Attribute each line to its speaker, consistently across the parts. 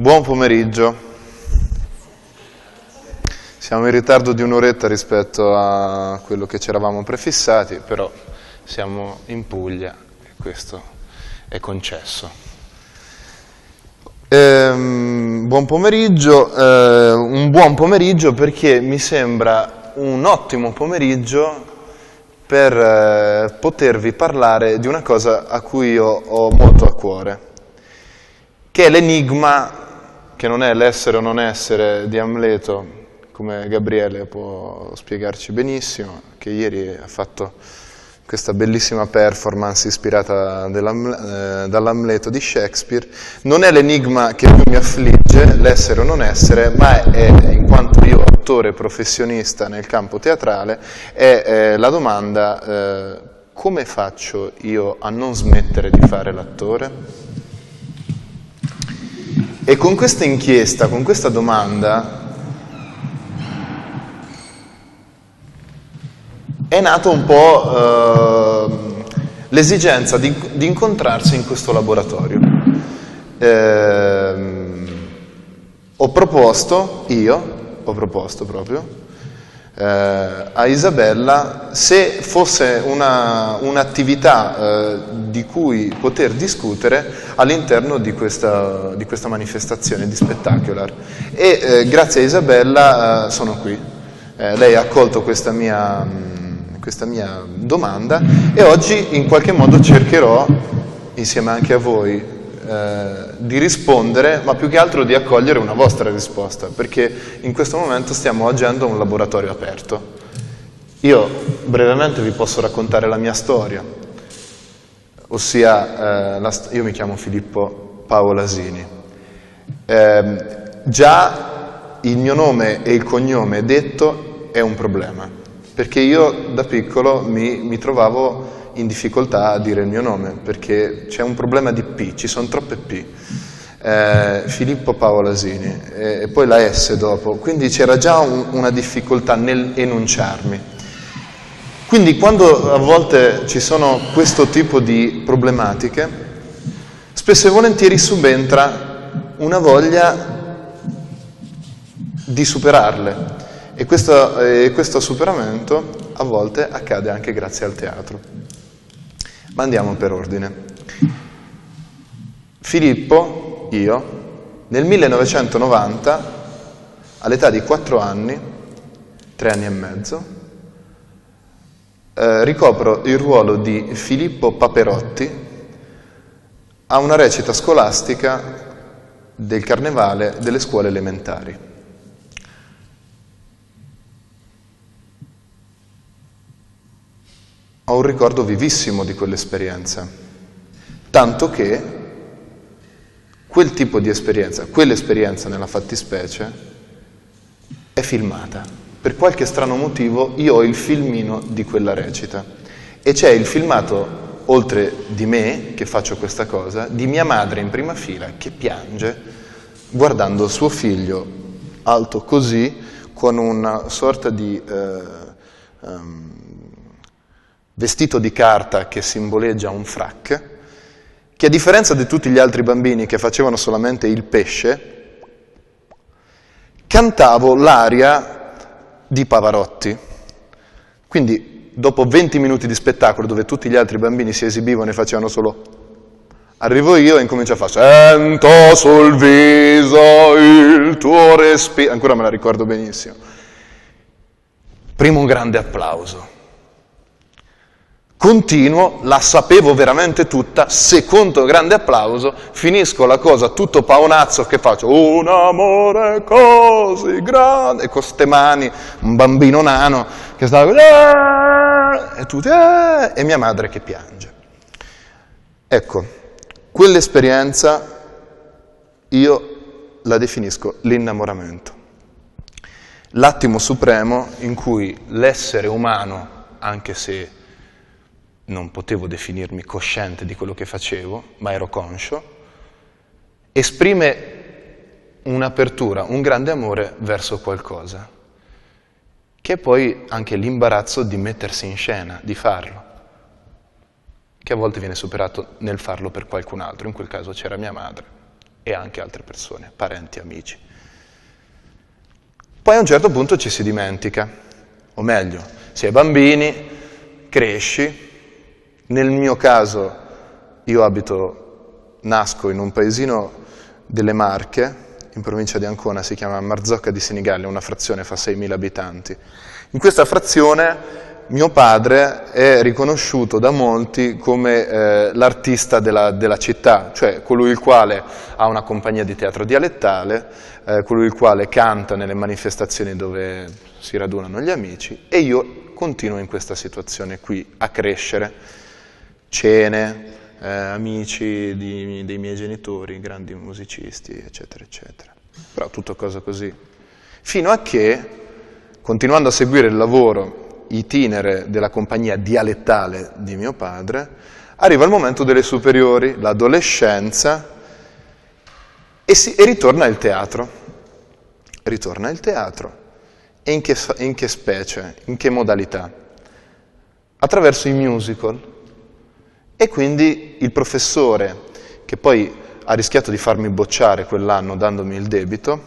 Speaker 1: Buon pomeriggio. Siamo in ritardo di un'oretta rispetto a quello che ci eravamo prefissati, però siamo in Puglia e questo è concesso. Ehm, buon pomeriggio, eh, un buon pomeriggio perché mi sembra un ottimo pomeriggio per eh, potervi parlare di una cosa a cui io ho molto a cuore, che è l'enigma che non è l'essere o non essere di Amleto, come Gabriele può spiegarci benissimo, che ieri ha fatto questa bellissima performance ispirata eh, dall'Amleto di Shakespeare, non è l'enigma che più mi affligge, l'essere o non essere, ma è, in quanto io attore professionista nel campo teatrale, è, è la domanda eh, come faccio io a non smettere di fare l'attore? E con questa inchiesta, con questa domanda, è nata un po' eh, l'esigenza di, di, incontrarsi in questo laboratorio. Eh, ho proposto, io, ho proposto proprio, eh, a Isabella se fosse un'attività un eh, di cui poter discutere all'interno di di questa, manifestazione di Spectacular. E eh, grazie a Isabella eh, sono qui. Eh, lei ha accolto questa mia, mh, questa mia domanda e oggi in qualche modo cercherò, insieme anche a voi, eh, di rispondere, ma più che altro di accogliere una vostra risposta, perché in questo momento stiamo agendo un laboratorio aperto. Io brevemente vi posso raccontare la mia storia, ossia eh, st io mi chiamo Filippo Paolasini. Eh, già il mio nome e il cognome detto è un problema, perché io da piccolo mi, mi trovavo in difficoltà a dire il mio nome, perché c'è un problema di P, ci sono troppe P. Eh, Filippo Paolasini e, e, poi la S dopo, quindi c'era già un, una difficoltà nel enunciarmi. Quindi quando a volte ci sono questo tipo di problematiche, spesso e volentieri subentra una voglia di superarle e questo, e questo superamento a volte accade anche grazie al teatro. Ma andiamo per ordine. Filippo, io, nel 1990, all'età di 4 anni, 3 anni e mezzo, eh, ricopro il ruolo di Filippo Paperotti a una recita scolastica del carnevale delle scuole elementari. Ho un ricordo vivissimo di quell'esperienza, tanto che quel tipo di esperienza, quell'esperienza nella fattispecie, è filmata. Per qualche strano motivo io ho il filmino di quella recita e c'è il filmato, oltre di me che faccio questa cosa, di mia madre in prima fila che piange guardando suo figlio alto così con una sorta di... Eh, um, vestito di carta che simboleggia un frac, che a differenza di tutti gli altri bambini che facevano solamente il pesce, cantavo l'aria di Pavarotti. Quindi dopo 20 minuti di spettacolo dove tutti gli altri bambini si esibivano e facevano solo Arrivo io e incomincio a fare Sento sul viso il tuo respiro, ancora me la ricordo benissimo. Primo grande applauso. Continuo, la sapevo veramente tutta, secondo grande applauso, finisco la cosa tutto paonazzo che faccio, un amore così grande, con ste mani, un bambino nano che stava e tutti, eh, e mia madre che piange. Ecco, quell'esperienza io la definisco l'innamoramento. L'attimo supremo in cui l'essere umano, anche se non potevo definirmi cosciente di quello che facevo, ma ero conscio, esprime un'apertura, un grande amore verso qualcosa, che è poi anche l'imbarazzo di mettersi in scena, di farlo, che a volte viene superato nel farlo per qualcun altro, in quel caso c'era mia madre, e anche altre persone, parenti, amici. Poi a un certo punto ci si dimentica, o meglio, si è bambini, cresci, nel mio caso io abito, nasco in un paesino delle Marche, in provincia di Ancona, si chiama Marzocca di Senigallia, una frazione fa 6.000 abitanti. In questa frazione mio padre è riconosciuto da molti come eh, l'artista della, della, città, cioè colui il quale ha una compagnia di teatro dialettale, eh, colui il quale canta nelle manifestazioni dove si radunano gli amici e io continuo in questa situazione qui a crescere, cene, eh, amici di, dei miei genitori, grandi musicisti, eccetera, eccetera. Però tutto cosa così. Fino a che, continuando a seguire il lavoro itinere della compagnia dialettale di mio padre, arriva il momento delle superiori, l'adolescenza, e, si, e, ritorna il teatro. Ritorna il teatro. E in che, in che specie? In che modalità? Attraverso i musical. E quindi il professore, che poi ha rischiato di farmi bocciare quell'anno dandomi il debito,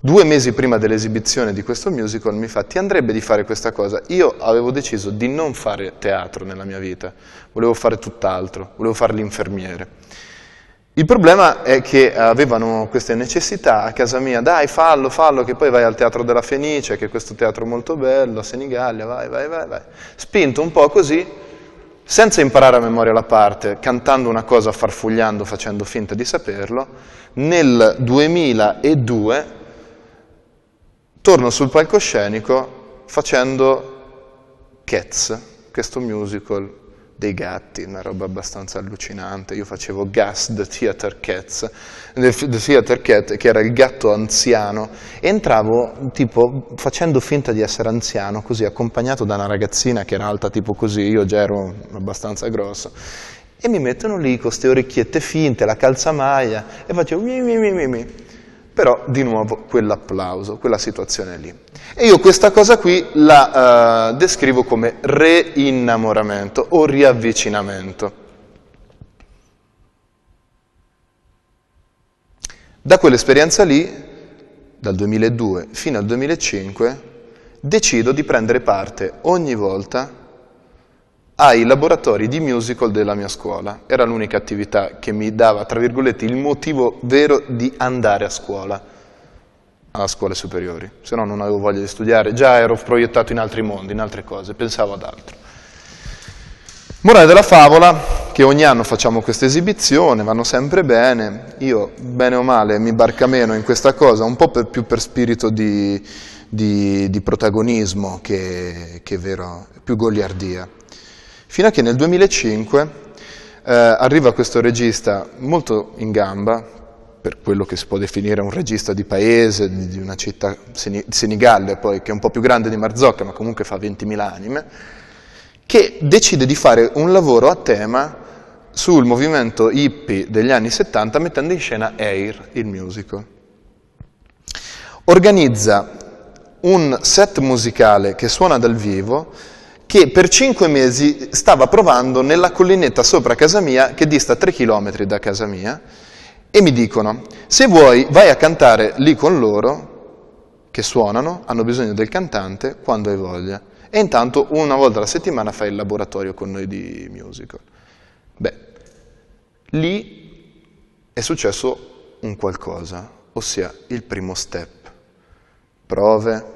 Speaker 1: due mesi prima dell'esibizione di questo musical mi fa ti andrebbe di fare questa cosa. Io avevo deciso di non fare teatro nella mia vita, volevo fare tutt'altro, volevo fare l'infermiere. Il problema è che avevano queste necessità a casa mia, dai fallo, fallo, che poi vai al Teatro della Fenice, che è questo teatro molto bello, a Senigallia, vai, vai, vai, vai. Spinto un po' così, senza imparare a memoria la parte, cantando una cosa farfugliando, facendo finta di saperlo, nel 2002 torno sul palcoscenico facendo Cats, questo musical dei gatti, una roba abbastanza allucinante. Io facevo Gas the Theater Cats, the Theater Cat, che era il gatto anziano, e entravo tipo facendo finta di essere anziano, così accompagnato da una ragazzina che era alta tipo così, io già ero abbastanza grosso. E mi mettono lì con queste orecchiette finte, la calzamaglia, e facevo mi mi mi mi mi però di nuovo quell'applauso, quella situazione lì. E io questa cosa qui la uh, descrivo come reinnamoramento o riavvicinamento. Da quell'esperienza lì, dal 2002 fino al 2005, decido di prendere parte ogni volta ai laboratori di musical della mia scuola. Era l'unica attività che mi dava, tra virgolette, il motivo vero di andare a scuola, a scuole superiori. Se no non avevo voglia di studiare, già ero proiettato in altri mondi, in altre cose, pensavo ad altro. Morale della favola, che ogni anno facciamo questa esibizione, vanno sempre bene, io bene o male mi barca meno in questa cosa, un po' per, più per spirito di, di, di protagonismo che, che vero, più goliardia. Fino a che nel 2005 eh, arriva questo regista molto in gamba, per quello che si può definire un regista di paese, di, di una città, Senigallia poi, che è un po' più grande di Marzocca, ma comunque fa 20.000 anime, che decide di fare un lavoro a tema sul movimento hippie degli anni 70 mettendo in scena Air, il musical. Organizza un set musicale che suona dal vivo che per cinque mesi stava provando nella collinetta sopra casa mia, che dista tre chilometri da casa mia, e mi dicono, se vuoi vai a cantare lì con loro, che suonano, hanno bisogno del cantante, quando hai voglia. E intanto una volta alla settimana fai il laboratorio con noi di musical. Beh, lì è successo un qualcosa, ossia il primo step. Prove,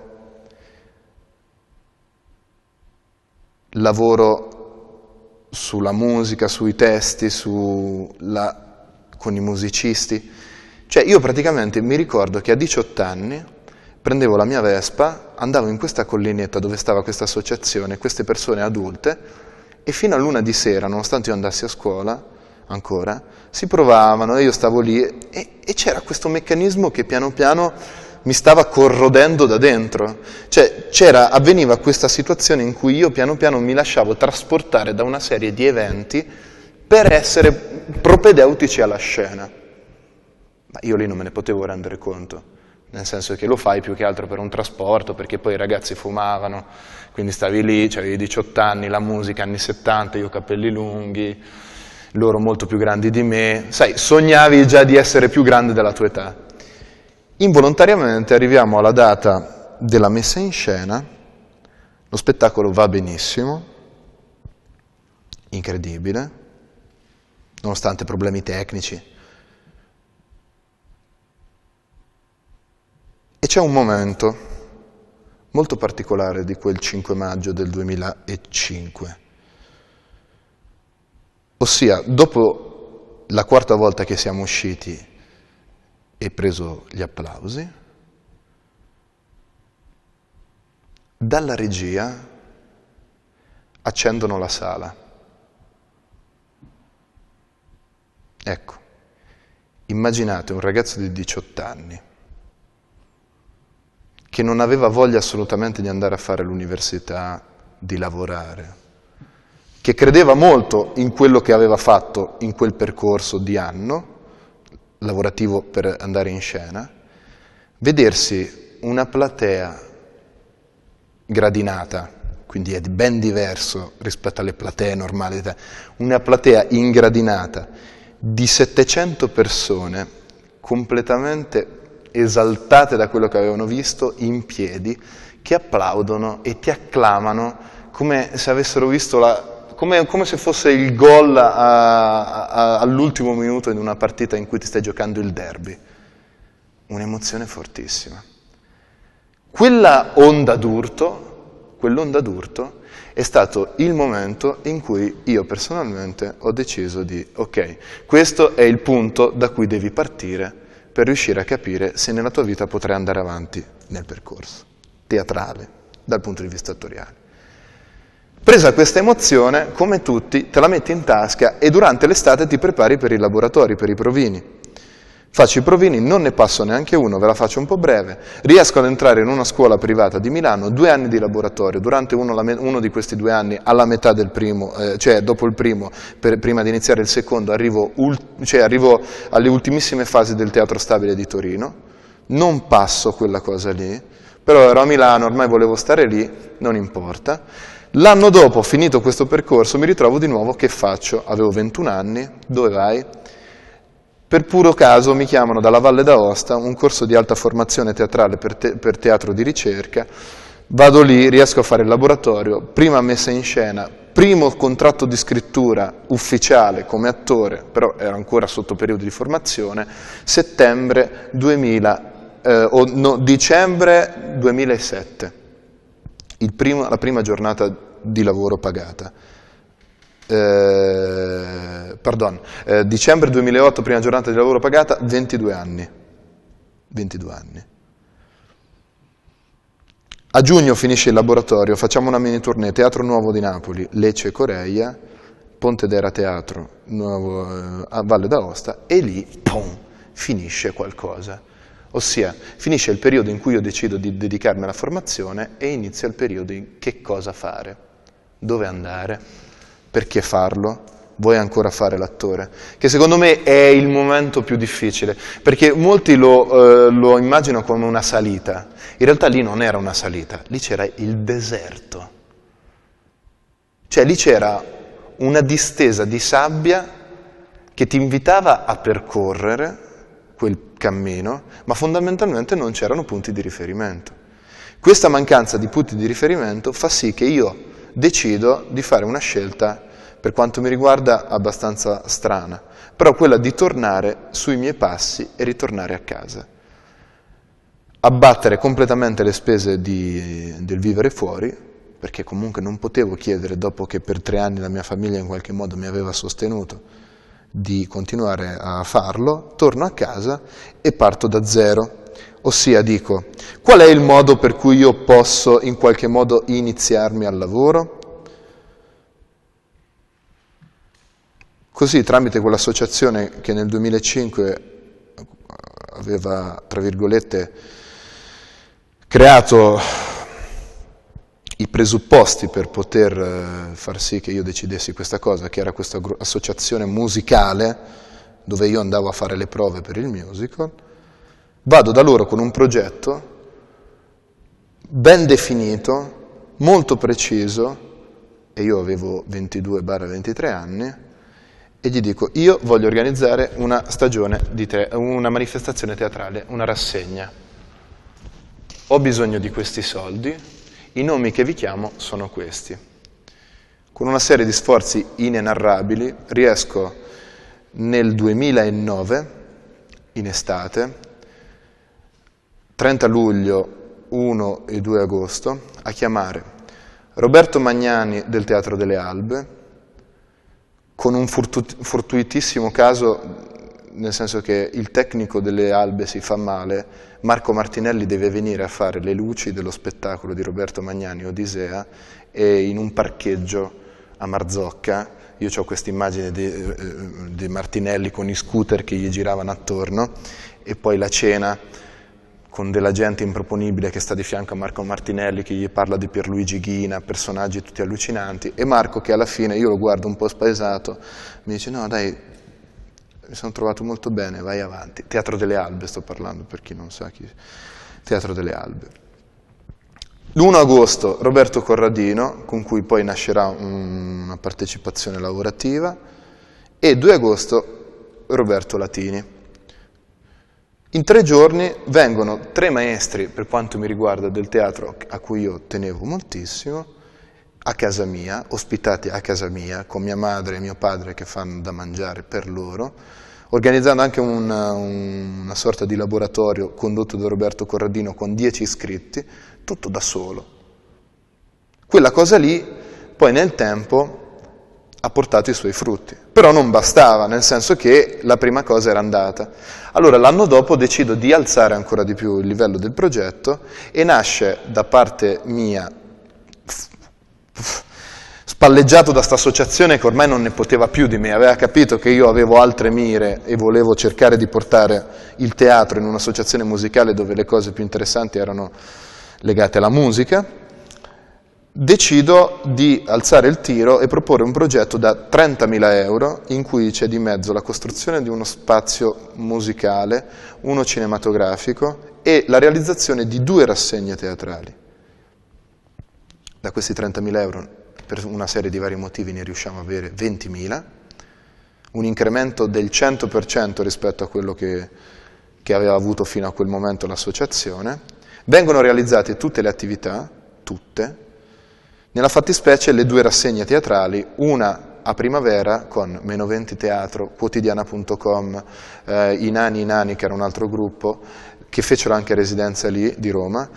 Speaker 1: lavoro sulla musica, sui testi, la, con i musicisti. Cioè io praticamente mi ricordo che a 18 anni prendevo la mia Vespa, andavo in questa collinetta dove stava questa associazione, queste persone adulte, e fino a luna di sera, nonostante io andassi a scuola ancora, si provavano e io stavo lì e, e c'era questo meccanismo che piano piano mi stava corrodendo da dentro. Cioè, avveniva questa situazione in cui io piano piano mi lasciavo trasportare da una serie di eventi per essere propedeutici alla scena. Ma io lì non me ne potevo rendere conto, nel senso che lo fai più che altro per un trasporto, perché poi i ragazzi fumavano, quindi stavi lì, avevi 18 anni, la musica anni 70, io capelli lunghi, loro molto più grandi di me, sai, sognavi già di essere più grande della tua età. Involontariamente arriviamo alla data della messa in scena, lo spettacolo va benissimo, incredibile, nonostante problemi tecnici. E c'è un momento molto particolare di quel 5 maggio del 2005, ossia dopo la quarta volta che siamo usciti e preso gli applausi, dalla regia accendono la sala. Ecco, immaginate un ragazzo di 18 anni che non aveva voglia assolutamente di andare a fare l'università, di lavorare, che credeva molto in quello che aveva fatto in quel percorso di anno lavorativo per andare in scena, vedersi una platea gradinata, quindi è ben diverso rispetto alle platee normali, una platea ingradinata di 700 persone completamente esaltate da quello che avevano visto, in piedi, che applaudono e ti acclamano come se avessero visto la, come, come, se fosse il gol all'ultimo minuto in una partita in cui ti stai giocando il derby. Un'emozione fortissima. Quella onda d'urto, quell'onda d'urto è stato il momento in cui io personalmente ho deciso di, ok, questo è il punto da cui devi partire per riuscire a capire se nella tua vita potrai andare avanti nel percorso teatrale, dal punto di vista attoriale. Presa questa emozione, come tutti, te la metti in tasca e durante l'estate ti prepari per i laboratori, per i provini. Faccio i provini, non ne passo neanche uno, ve la faccio un po' breve. Riesco ad entrare in una scuola privata di Milano, due anni di laboratorio. Durante uno, uno di questi due anni, alla metà del primo, eh, cioè dopo il primo, per, prima di iniziare il secondo, arrivo, cioè arrivo alle ultimissime fasi del Teatro Stabile di Torino. Non passo quella cosa lì, però ero a Milano, ormai volevo stare lì, non importa. L'anno dopo, finito questo percorso, mi ritrovo di nuovo, che faccio? Avevo 21 anni, dove vai? Per puro caso mi chiamano dalla Valle d'Aosta, un corso di alta formazione teatrale per, te per teatro di ricerca, vado lì, riesco a fare il laboratorio, prima messa in scena, primo contratto di scrittura ufficiale come attore, però ero ancora sotto periodo di formazione, settembre 2000, eh, o no, dicembre 2007, primo, la prima giornata di lavoro pagata eh, pardon, eh, dicembre 2008, prima giornata di lavoro pagata, 22 anni. 22 anni. A giugno finisce il laboratorio, facciamo una mini tournée, Teatro Nuovo di Napoli, Lecce Coreia, Ponte d'Era Teatro, Nuovo, eh, a Valle d'Aosta e lì, pum, finisce qualcosa. Ossia, finisce il periodo in cui io decido di dedicarmi alla formazione e inizia il periodo in che cosa fare, dove andare. Perché farlo? Vuoi ancora fare l'attore? Che secondo me è il momento più difficile, perché molti lo, eh, lo immaginano come una salita. In realtà lì non era una salita, lì c'era il deserto. Cioè lì c'era una distesa di sabbia che ti invitava a percorrere quel cammino, ma fondamentalmente non c'erano punti di riferimento. Questa mancanza di punti di riferimento fa sì che io decido di fare una scelta, per quanto mi riguarda, abbastanza strana, però quella di tornare sui miei passi e ritornare a casa. Abbattere completamente le spese di, del vivere fuori, perché comunque non potevo chiedere, dopo che per tre anni la mia famiglia in qualche modo mi aveva sostenuto, di continuare a farlo, torno a casa e parto da zero. Ossia dico, qual è il modo per cui io posso in qualche modo iniziarmi al lavoro? Così tramite quell'associazione che nel 2005 aveva, tra virgolette, creato i presupposti per poter eh, far sì che io decidessi questa cosa, che era questa associazione musicale dove io andavo a fare le prove per il musical, Vado da loro con un progetto ben definito, molto preciso, e io avevo 22-23 anni, e gli dico io voglio organizzare una te una manifestazione teatrale, una rassegna. Ho bisogno di questi soldi, i nomi che vi chiamo sono questi. Con una serie di sforzi inenarrabili riesco nel 2009, in estate, 30 luglio, 1 e 2 agosto, a chiamare Roberto Magnani del Teatro delle Albe, con un fortuitissimo caso, nel senso che il tecnico delle albe si fa male, Marco Martinelli deve venire a fare le luci dello spettacolo di Roberto Magnani Odisea e in un parcheggio a Marzocca, io ho questa immagine di, eh, di Martinelli con i scooter che gli giravano attorno e poi la cena con della gente improponibile che sta di fianco a Marco Martinelli che gli parla di Pierluigi Ghina, personaggi tutti allucinanti, e Marco che alla fine, io lo guardo un po' spaesato, mi dice no dai, mi sono trovato molto bene, vai avanti. Teatro delle Albe sto parlando, per chi non sa chi... Teatro delle Albe. L'1 agosto Roberto Corradino, con cui poi nascerà una partecipazione lavorativa, e 2 agosto Roberto Latini. In tre giorni vengono tre maestri, per quanto mi riguarda, del teatro a cui io tenevo moltissimo, a casa mia, ospitati a casa mia, con mia madre e mio padre che fanno da mangiare per loro, organizzando anche una, una sorta di laboratorio condotto da Roberto Corradino con dieci iscritti, tutto da solo. Quella cosa lì, poi nel tempo, ha portato i suoi frutti. Però non bastava, nel senso che la prima cosa era andata. Allora l'anno dopo decido di alzare ancora di più il livello del progetto e nasce da parte mia, spalleggiato da questa associazione che ormai non ne poteva più di me, aveva capito che io avevo altre mire e volevo cercare di portare il teatro in un'associazione musicale dove le cose più interessanti erano legate alla musica, decido di alzare il tiro e proporre un progetto da 30.000 euro in cui c'è di mezzo la costruzione di uno spazio musicale, uno cinematografico e la realizzazione di due rassegne teatrali. Da questi 30.000 euro, per una serie di vari motivi, ne riusciamo ad avere 20.000, un incremento del 100% rispetto a quello che, che aveva avuto fino a quel momento l'associazione. Vengono realizzate tutte le attività, tutte, nella fattispecie le due rassegne teatrali, una a primavera con Meno 20 Teatro, quotidiana.com, eh, I Nani I Nani che era un altro gruppo, che fecero anche residenza lì di Roma,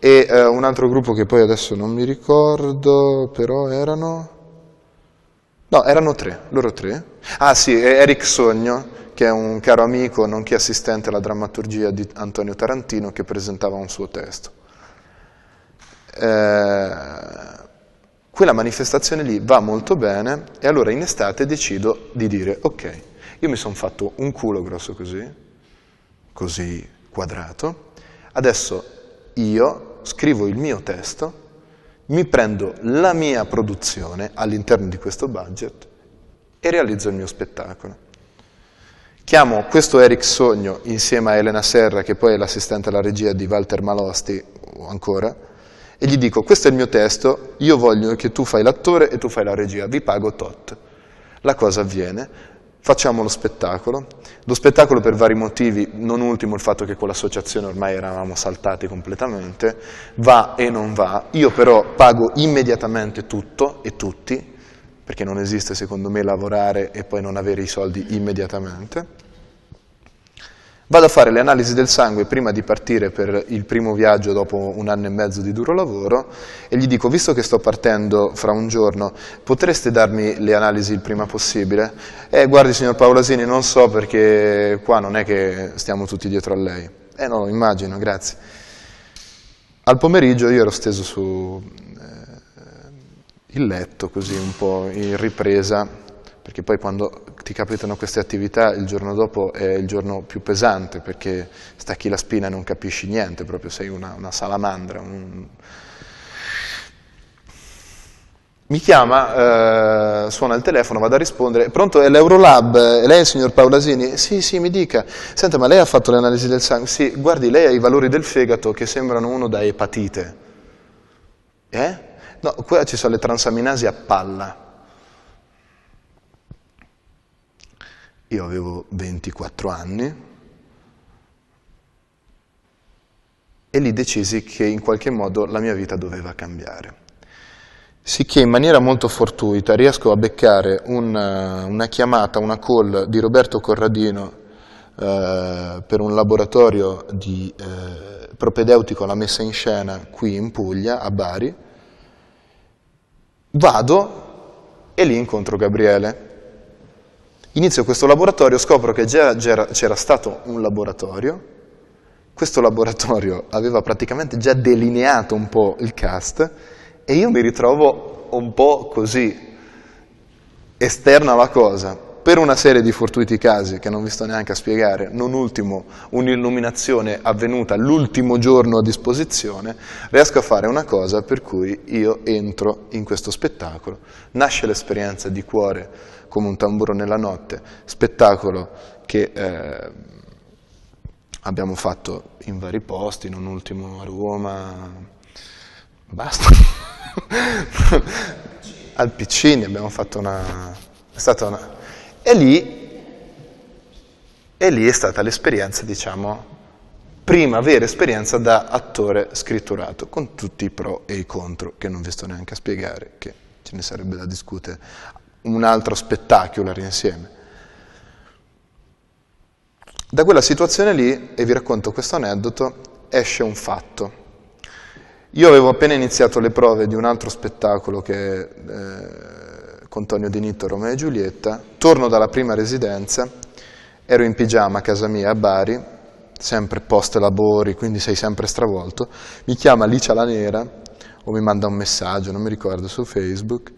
Speaker 1: e eh, un altro gruppo che poi adesso non mi ricordo, però erano... No, erano tre, loro tre. Ah sì, Eric Sogno, che è un caro amico, nonché assistente alla drammaturgia di Antonio Tarantino, che presentava un suo testo. Eh, quella manifestazione lì va molto bene e allora in estate decido di dire ok, io mi sono fatto un culo grosso così, così quadrato, adesso io scrivo il mio testo, mi prendo la mia produzione all'interno di questo budget e realizzo il mio spettacolo. Chiamo questo Eric Sogno insieme a Elena Serra, che poi è l'assistente alla regia di Walter Malosti, ancora, e gli dico questo è il mio testo, io voglio che tu fai l'attore e tu fai la regia, vi pago tot. La cosa avviene, facciamo lo spettacolo, lo spettacolo per vari motivi, non ultimo il fatto che con l'associazione ormai eravamo saltati completamente, va e non va, io però pago immediatamente tutto e tutti, perché non esiste secondo me lavorare e poi non avere i soldi immediatamente, Vado a fare le analisi del sangue prima di partire per il primo viaggio dopo un anno e mezzo di duro lavoro e gli dico, visto che sto partendo fra un giorno, potreste darmi le analisi il prima possibile? Eh, guardi signor Paulasini, non so perché qua non è che stiamo tutti dietro a lei. Eh no, immagino, grazie. Al pomeriggio io ero steso su eh, il letto, così un po' in ripresa, perché poi quando ti capitano queste attività il giorno dopo è il giorno più pesante perché stacchi la spina e non capisci niente, proprio sei una, una salamandra. Un... Mi chiama, eh, suona il telefono, vado a rispondere, pronto è l'Eurolab, è lei il signor Paulasini? Sì, sì, mi dica, senta ma lei ha fatto le analisi del sangue? Sì, guardi lei ha i valori del fegato che sembrano uno da epatite. Eh? No, qua ci sono le transaminasi a palla. Io avevo 24 anni, e lì decisi che in qualche modo la mia vita doveva cambiare. Sicché in maniera molto fortuita riesco a beccare una, una chiamata, una call di Roberto Corradino eh, per un laboratorio di eh, propedeutico alla messa in scena qui in Puglia, a Bari. Vado e lì incontro Gabriele. Inizio questo laboratorio, scopro che già c'era stato un laboratorio, questo laboratorio aveva praticamente già delineato un po' il cast e io mi ritrovo un po' così, esterna alla cosa, per una serie di fortuiti casi che non vi sto neanche a spiegare, non ultimo un'illuminazione avvenuta l'ultimo giorno a disposizione, riesco a fare una cosa per cui io entro in questo spettacolo. Nasce l'esperienza di cuore come un tamburo nella notte, spettacolo che... Eh, abbiamo fatto in vari posti, non ultimo a Roma, basta, al Piccini abbiamo fatto una, è stata una, e lì, e lì è stata l'esperienza, diciamo, prima vera esperienza da attore scritturato, con tutti i pro e i contro, che non vi sto neanche a spiegare, che ce ne sarebbe da discutere, un altro spettacolo insieme. Da quella situazione lì, e vi racconto questo aneddoto, esce un fatto. Io avevo appena iniziato le prove di un altro spettacolo che, eh, con Tonio Di Nitto, Romeo e Giulietta, torno dalla prima residenza, ero in pigiama a casa mia a Bari, sempre post lavori, quindi sei sempre stravolto, mi chiama Licia la Nera, o mi manda un messaggio, non mi ricordo, su Facebook,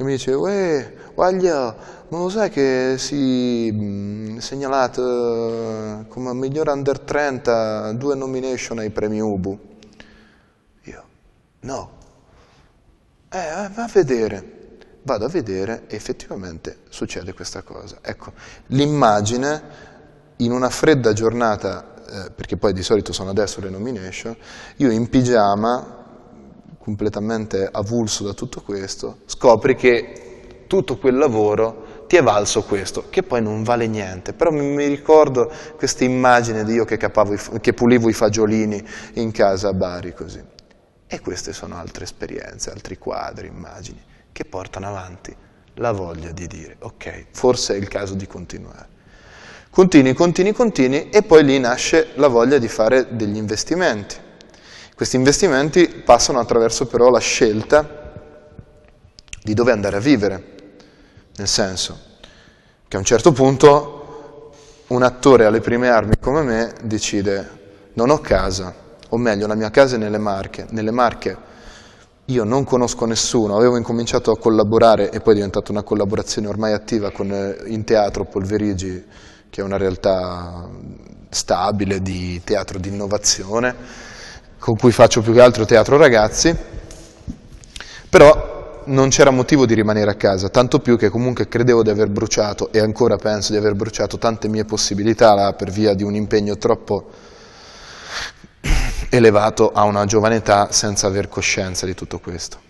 Speaker 1: e mi dice, uè, guaglia, ma lo sai che si è segnalato eh, come miglior under 30 due nomination ai premi Ubu? Io, no. Eh, eh, va a vedere. Vado a vedere e effettivamente succede questa cosa. Ecco, l'immagine in una fredda giornata, eh, perché poi di solito sono adesso le nomination, io in pigiama completamente avulso da tutto questo, scopri che tutto quel lavoro ti è valso questo, che poi non vale niente, però mi, ricordo questa immagine di io che, capavo, che pulivo i fagiolini in casa a Bari così. E queste sono altre esperienze, altri quadri, immagini, che portano avanti la voglia di dire, ok, forse è il caso di continuare. Continui, continui, continui e poi lì nasce la voglia di fare degli investimenti. Questi investimenti passano attraverso però la scelta di dove andare a vivere, nel senso che a un certo punto un attore alle prime armi come me decide non ho casa, o meglio la mia casa è nelle Marche, nelle Marche io non conosco nessuno, avevo incominciato a collaborare e poi è diventata una collaborazione ormai attiva con eh, in teatro Polverigi, che è una realtà stabile di teatro di innovazione, con cui faccio più che altro teatro ragazzi, però non c'era motivo di rimanere a casa, tanto più che comunque credevo di aver bruciato, e ancora penso di aver bruciato tante mie possibilità là per via di un impegno troppo elevato a una giovane età senza aver coscienza di tutto questo.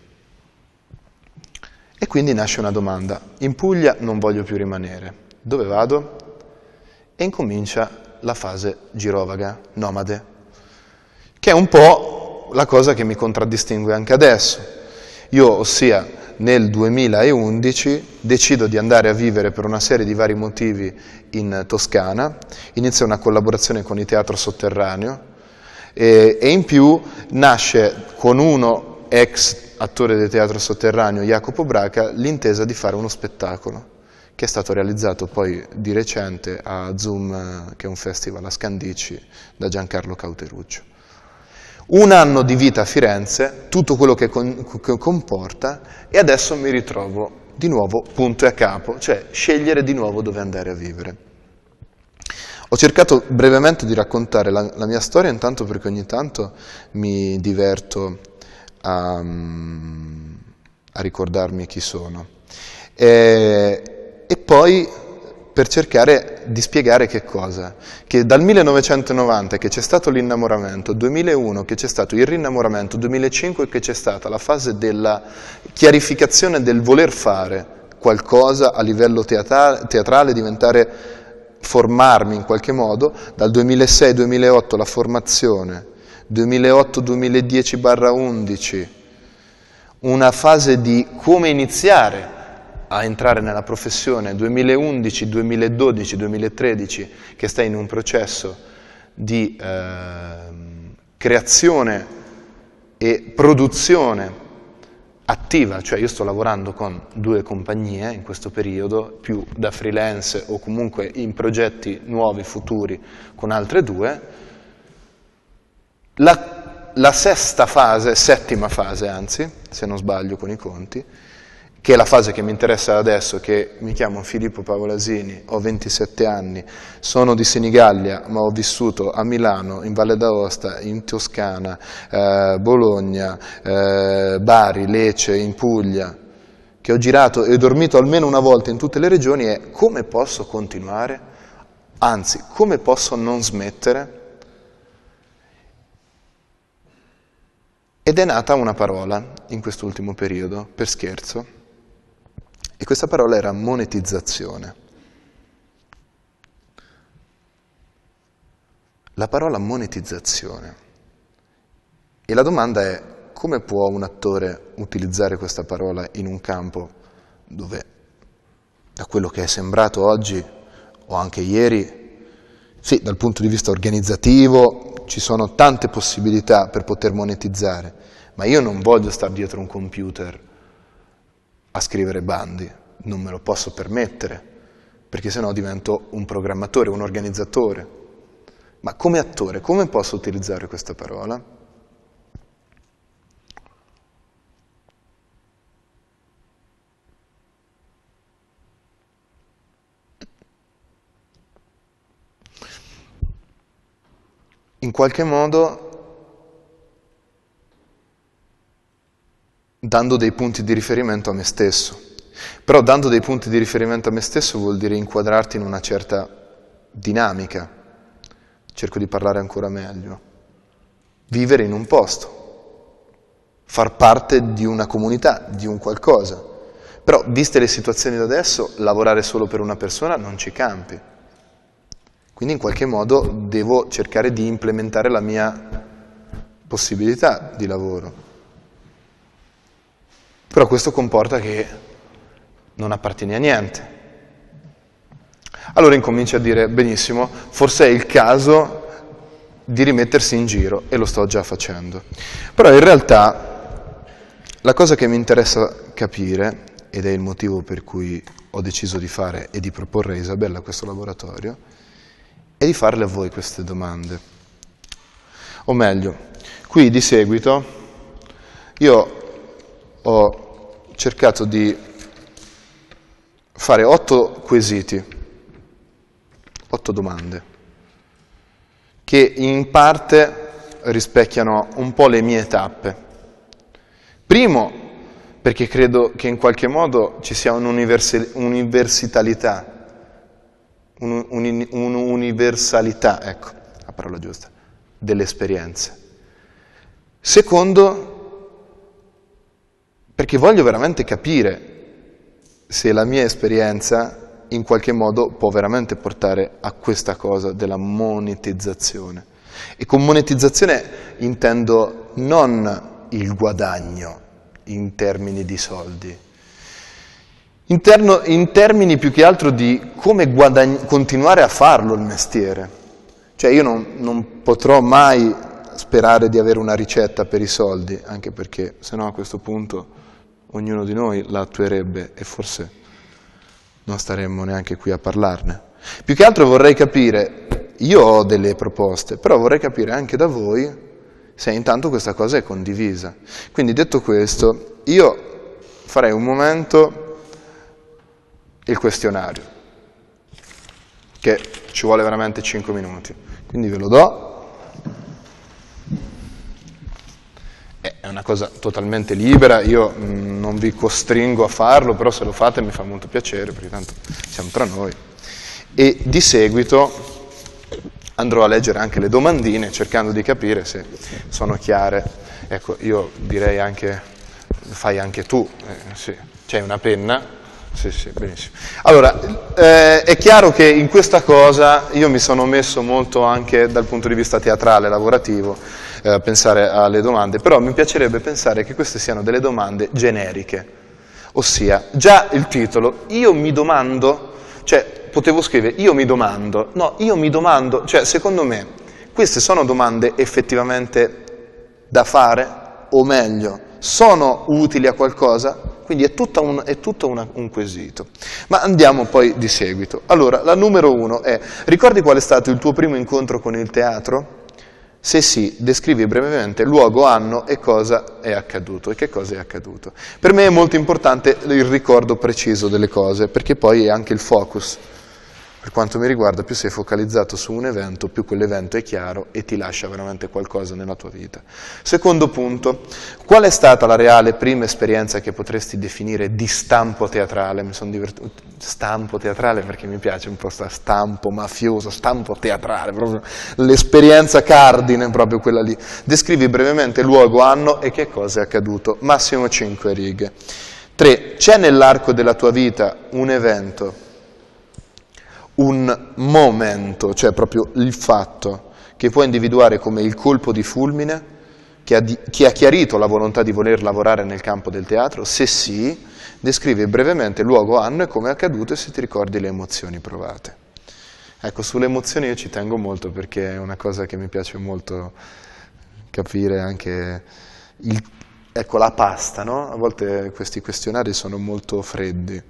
Speaker 1: E quindi nasce una domanda, in Puglia non voglio più rimanere, dove vado? E incomincia la fase girovaga, nomade, che è un po' la cosa che mi contraddistingue anche adesso. Io, ossia, nel 2011 decido di andare a vivere per una serie di vari motivi in Toscana, inizio una collaborazione con il Teatro Sotterraneo e, e in più nasce con uno ex attore del Teatro Sotterraneo, Jacopo Braca, l'intesa di fare uno spettacolo che è stato realizzato poi di recente a Zoom, che è un festival a Scandicci, da Giancarlo Cauteruccio un anno di vita a Firenze, tutto quello che, con, che comporta, e adesso mi ritrovo di nuovo punto e a capo, cioè scegliere di nuovo dove andare a vivere. Ho cercato brevemente di raccontare la, la mia storia, intanto perché ogni tanto mi diverto a, a ricordarmi chi sono. E, e poi per cercare di spiegare che cosa? Che dal 1990 che c'è stato l'innamoramento, 2001 che c'è stato il rinnamoramento, 2005 che c'è stata la fase della chiarificazione del voler fare qualcosa a livello teatrale, diventare formarmi in qualche modo, dal 2006-2008 la formazione, 2008-2010-11, una fase di come iniziare a entrare nella professione 2011, 2012, 2013 che sta in un processo di eh, creazione e produzione attiva, cioè io sto lavorando con due compagnie in questo periodo, più da freelance o comunque in progetti nuovi, futuri, con altre due. La, la sesta fase, settima fase anzi, se non sbaglio con i conti, che è la fase che mi interessa adesso, che mi chiamo Filippo Pavolasini, ho 27 anni, sono di Senigallia, ma ho vissuto a Milano, in Valle d'Aosta, in Toscana, eh, Bologna, eh, Bari, Lecce, in Puglia, che ho girato e dormito almeno una volta in tutte le regioni, è come posso continuare, anzi, come posso non smettere? Ed è nata una parola in quest'ultimo periodo, per scherzo, e questa parola era monetizzazione. La parola monetizzazione. E la domanda è come può un attore utilizzare questa parola in un campo dove, da quello che è sembrato oggi o anche ieri, sì, dal punto di vista organizzativo ci sono tante possibilità per poter monetizzare, ma io non voglio stare dietro un computer a scrivere bandi, non me lo posso permettere, perché sennò divento un programmatore, un organizzatore. Ma come attore, come posso utilizzare questa parola? In qualche modo dando dei punti di riferimento a me stesso. Però dando dei punti di riferimento a me stesso vuol dire inquadrarti in una certa dinamica. Cerco di parlare ancora meglio. Vivere in un posto, far parte di una comunità, di un qualcosa. Però, viste le situazioni da adesso, lavorare solo per una persona non ci campi. Quindi in qualche modo devo cercare di implementare la mia possibilità di lavoro. Però questo comporta che non appartieni a niente. Allora incomincia a dire, benissimo, forse è il caso di rimettersi in giro e lo sto già facendo. Però in realtà la cosa che mi interessa capire, ed è il motivo per cui ho deciso di fare e di proporre a Isabella questo laboratorio, è di farle a voi queste domande. O meglio, qui di seguito io ho cercato di fare otto quesiti, otto domande, che in parte rispecchiano un po' le mie tappe. Primo, perché credo che in qualche modo ci sia un'universalità, un'universalità, ecco, la parola giusta, delle esperienze. Secondo, perché voglio veramente capire se la mia esperienza in qualche modo può veramente portare a questa cosa della monetizzazione. E con monetizzazione intendo non il guadagno in termini di soldi, in, terno, in termini più che altro di come continuare a farlo il mestiere. Cioè io non, non potrò mai sperare di avere una ricetta per i soldi, anche perché se no a questo punto ognuno di noi la attuerebbe e forse non staremmo neanche qui a parlarne. Più che altro vorrei capire, io ho delle proposte, però vorrei capire anche da voi se intanto questa cosa è condivisa. Quindi detto questo, io farei un momento il questionario, che ci vuole veramente 5 minuti. Quindi ve lo do. È una cosa totalmente libera, io mm, non vi costringo a farlo, però se lo fate mi fa molto piacere, perché tanto siamo tra noi. E di seguito andrò a leggere anche le domandine, cercando di capire se sono chiare. Ecco, io direi anche, fai anche tu, eh, sì. c'hai una penna, sì, sì, benissimo. Allora, eh, è chiaro che in questa cosa io mi sono messo molto anche dal punto di vista teatrale, lavorativo, eh, a pensare alle domande, però mi piacerebbe pensare che queste siano delle domande generiche, ossia già il titolo, io mi domando, cioè potevo scrivere io mi domando, no, io mi domando, cioè secondo me queste sono domande effettivamente da fare, o meglio, sono utili a qualcosa? Quindi è tutto un, è tutto una, un quesito. Ma andiamo poi di seguito. Allora, la numero uno è, ricordi qual è stato il tuo primo incontro con il teatro? Se sì, descrivi brevemente luogo, anno e cosa è accaduto e che cosa è accaduto. Per me è molto importante il ricordo preciso delle cose, perché poi è anche il focus. Per quanto mi riguarda, più sei focalizzato su un evento, più quell'evento è chiaro e ti lascia veramente qualcosa nella tua vita. Secondo punto, qual è stata la reale prima esperienza che potresti definire di stampo teatrale? Mi sono divertito. Stampo teatrale perché mi piace un po' sta stampo mafioso, stampo teatrale, proprio l'esperienza cardine, proprio quella lì. Descrivi brevemente luogo, anno e che cosa è accaduto. Massimo 5 righe. 3. C'è nell'arco della tua vita un evento un momento, cioè proprio il fatto che puoi individuare come il colpo di fulmine che ha, di, che ha, chiarito la volontà di voler lavorare nel campo del teatro? Se sì, descrivi brevemente luogo, anno e come è accaduto e se ti ricordi le emozioni provate. Ecco, sulle emozioni io ci tengo molto perché è una cosa che mi piace molto capire anche il, ecco, la pasta, no? A volte questi questionari sono molto freddi.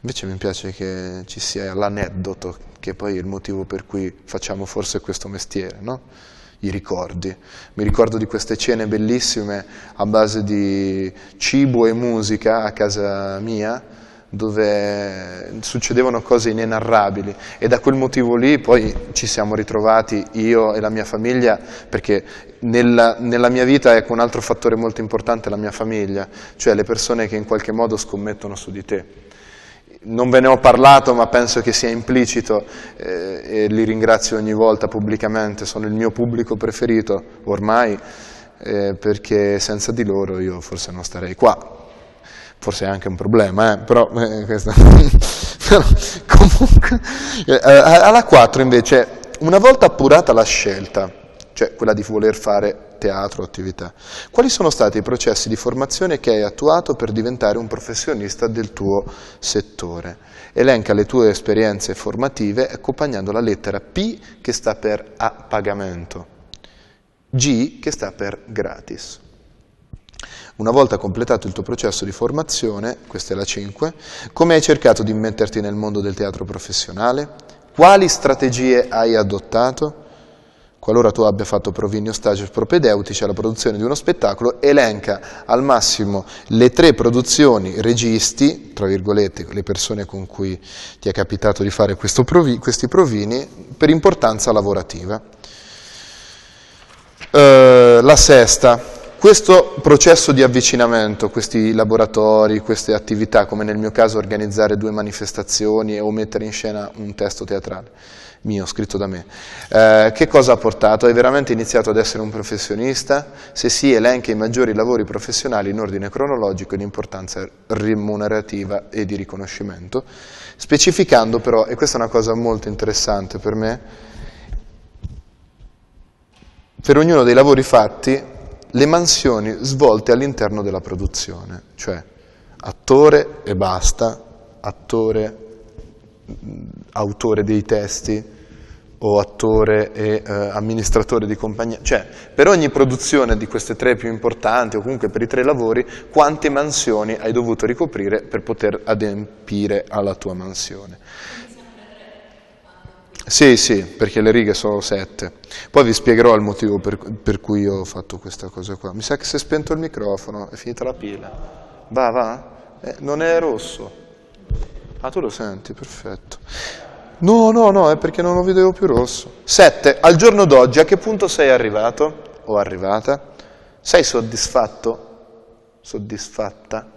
Speaker 1: Invece mi piace che ci sia l'aneddoto, che poi è il motivo per cui facciamo forse questo mestiere, no? i ricordi. Mi ricordo di queste cene bellissime a base di cibo e musica a casa mia, dove succedevano cose inenarrabili e da quel motivo lì poi ci siamo ritrovati io e la mia famiglia perché nella, nella mia vita ecco un altro fattore molto importante la mia famiglia, cioè le persone che in qualche modo scommettono su di te non ve ne ho parlato ma penso che sia implicito eh, e li ringrazio ogni volta pubblicamente, sono il mio pubblico preferito ormai eh, perché senza di loro io forse non starei qua, forse è anche un problema, eh, però, eh, comunque eh, alla 4 invece una volta appurata la scelta, cioè quella di voler fare teatro, attività. Quali sono stati i processi di formazione che hai attuato per diventare un professionista del tuo settore? Elenca le tue esperienze formative accompagnando la lettera P che sta per a pagamento, G che sta per gratis. Una volta completato il tuo processo di formazione, questa è la 5, come hai cercato di metterti nel mondo del teatro professionale? Quali strategie hai adottato? Qualora tu abbia fatto provini o stage propedeutici alla produzione di uno spettacolo, elenca al massimo le tre produzioni, registi, tra virgolette, le persone con cui ti è capitato di fare provi, questi provini, per importanza lavorativa. Uh, la sesta, questo processo di avvicinamento, questi laboratori, queste attività, come nel mio caso organizzare due manifestazioni o mettere in scena un testo teatrale, mio, scritto da me. Eh, che cosa ha portato? Hai veramente iniziato ad essere un professionista? Se sì, elenca i maggiori lavori professionali in ordine cronologico e di importanza remunerativa e di riconoscimento, specificando però, e questa è una cosa molto interessante per me, per ognuno dei lavori fatti le mansioni svolte all'interno della produzione, cioè attore e basta, attore, autore dei testi, o attore e eh, amministratore di compagnia, cioè per ogni produzione di queste tre più importanti o comunque per i tre lavori quante mansioni hai dovuto ricoprire per poter adempiere alla tua mansione. Sì, sì, perché le righe sono sette. Poi vi spiegherò il motivo per, per cui ho fatto questa cosa qua. Mi sa che si è spento il microfono, è finita la pila. Va, va? Eh, non è rosso. Ah, tu lo senti, perfetto. No, no, no, è perché non lo vedevo più rosso. Sette, al giorno d'oggi a che punto sei arrivato o arrivata? Sei soddisfatto? Soddisfatta?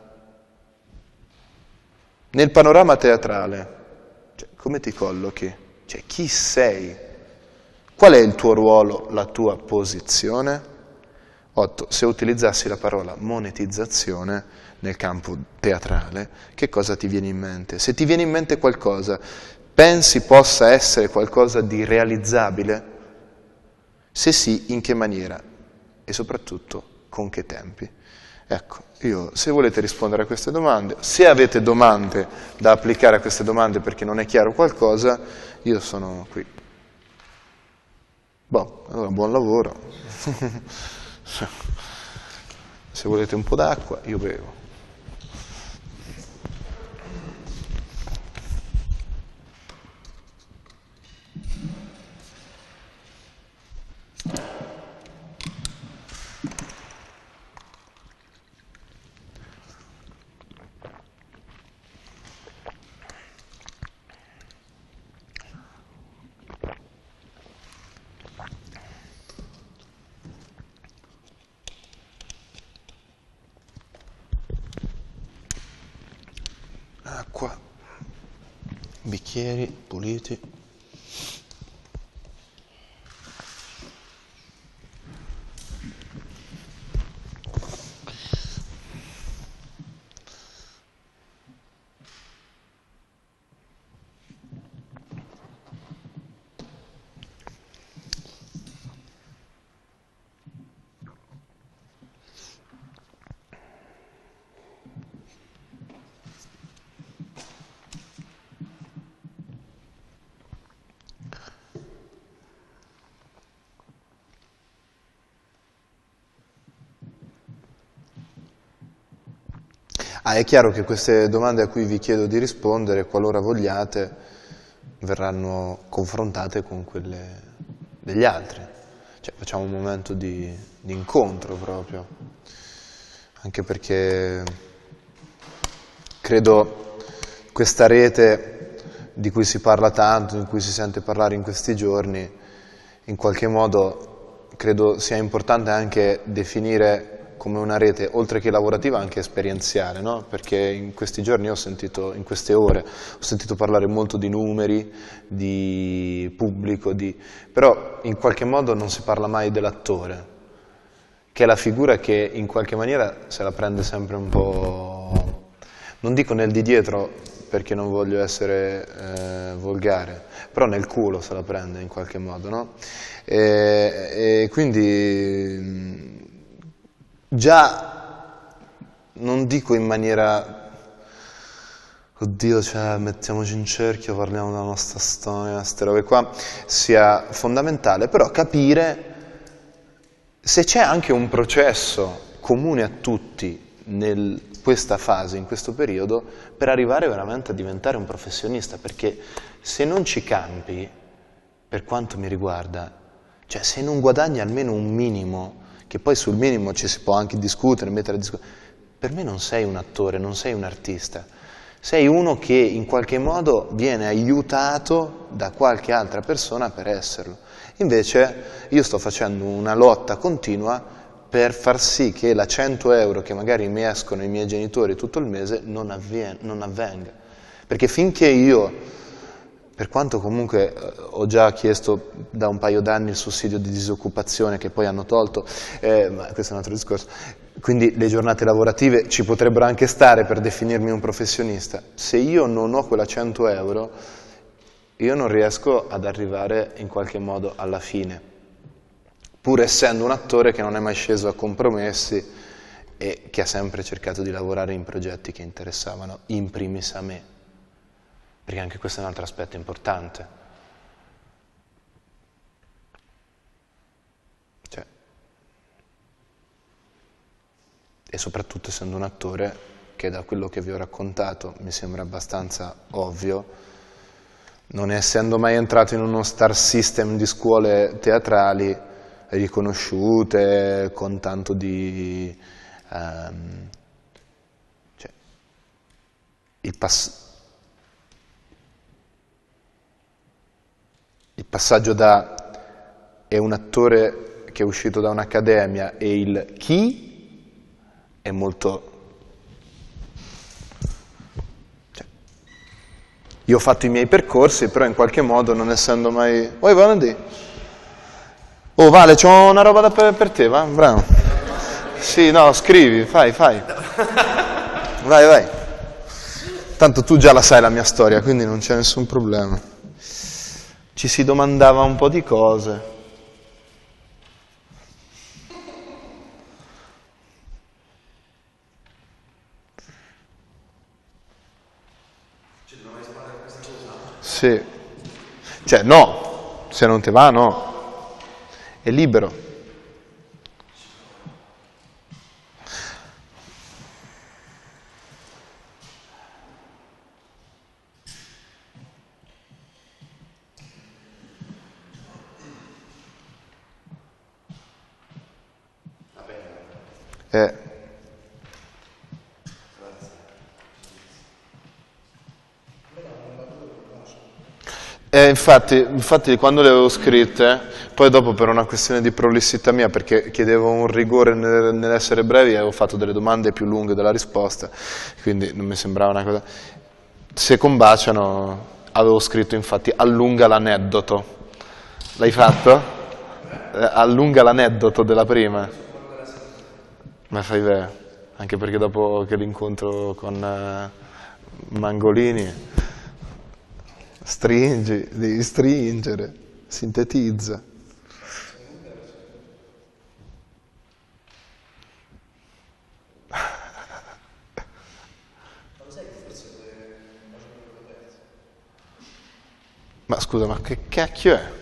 Speaker 1: Nel panorama teatrale, cioè, come ti collochi? Cioè, chi sei? Qual è il tuo ruolo, la tua posizione? 8. Se utilizzassi la parola monetizzazione nel campo teatrale, che cosa ti viene in mente? Se ti viene in mente qualcosa, pensi possa essere qualcosa di realizzabile? Se sì, in che maniera? E soprattutto, con che tempi? Ecco, io, se volete rispondere a queste domande, se avete domande da applicare a queste domande perché non è chiaro qualcosa, io sono qui. Boh, allora buon lavoro. se volete un po' d'acqua, io bevo. Ah, è chiaro che queste domande a cui vi chiedo di rispondere, qualora vogliate, verranno confrontate con quelle degli altri. Cioè, facciamo un momento di, di incontro proprio, anche perché credo questa rete di cui si parla tanto, di cui si sente parlare in questi giorni, in qualche modo credo sia importante anche definire come una rete, oltre che lavorativa, anche esperienziale, no? perché in questi giorni ho sentito, in queste ore, ho sentito parlare molto di numeri, di pubblico, di... però in qualche modo non si parla mai dell'attore, che è la figura che in qualche maniera se la prende sempre un po', non dico nel di dietro perché non voglio essere eh, volgare, però nel culo se la prende in qualche modo, no? e, e quindi già, non dico in maniera, oddio, cioè, mettiamoci in cerchio, parliamo della nostra storia, queste robe qua, sia fondamentale, però capire se c'è anche un processo comune a tutti in questa fase, in questo periodo, per arrivare veramente a diventare un professionista, perché se non ci campi, per quanto mi riguarda, cioè se non guadagni almeno un minimo che poi sul minimo ci si può anche discutere, mettere a discutere. Per me non sei un attore, non sei un artista, sei uno che in qualche modo viene aiutato da qualche altra persona per esserlo. Invece io sto facendo una lotta continua per far sì che la 100 euro che magari mi escono i miei genitori tutto il mese non, avviene, non avvenga. Perché finché io per quanto comunque eh, ho già chiesto da un paio d'anni il sussidio di disoccupazione che poi hanno tolto, eh, ma questo è un altro discorso, quindi le giornate lavorative ci potrebbero anche stare per definirmi un professionista. Se io non ho quella 100 euro, io non riesco ad arrivare in qualche modo alla fine, pur essendo un attore che non è mai sceso a compromessi e che ha sempre cercato di lavorare in progetti che interessavano in primis a me perché anche questo è un altro aspetto importante. Cioè, e soprattutto essendo un attore che da quello che vi ho raccontato mi sembra abbastanza ovvio, non essendo mai entrato in uno star system di scuole teatrali riconosciute, con tanto di... Um, cioè, il passaggio Il passaggio da è un attore che è uscito da un'accademia e il chi è molto... Cioè, io ho fatto i miei percorsi, però in qualche modo non essendo mai... Oi, Valentì! Oh, Vale, c'ho una roba da per, per te, va? Bravo. Sì, no, scrivi, fai, fai. Vai, vai. Tanto tu già la sai la mia storia, quindi non c'è nessun problema. Ci si domandava un po' di cose. Sì. Cioè, no, se non te va, no. È libero. Eh. Eh, infatti, infatti quando le avevo scritte, poi dopo per una questione di prolissità mia, perché chiedevo un rigore nel- nell'essere brevi, avevo fatto delle domande più lunghe della risposta, quindi non mi sembrava una cosa... Se combaciano, avevo scritto infatti allunga l'aneddoto. L'hai fatto? Eh, allunga l'aneddoto della prima. Ma fai bene, anche perché dopo che l'incontro con eh, Mangolini, stringi, devi stringere, sintetizza. Ma scusa, ma che cacchio è?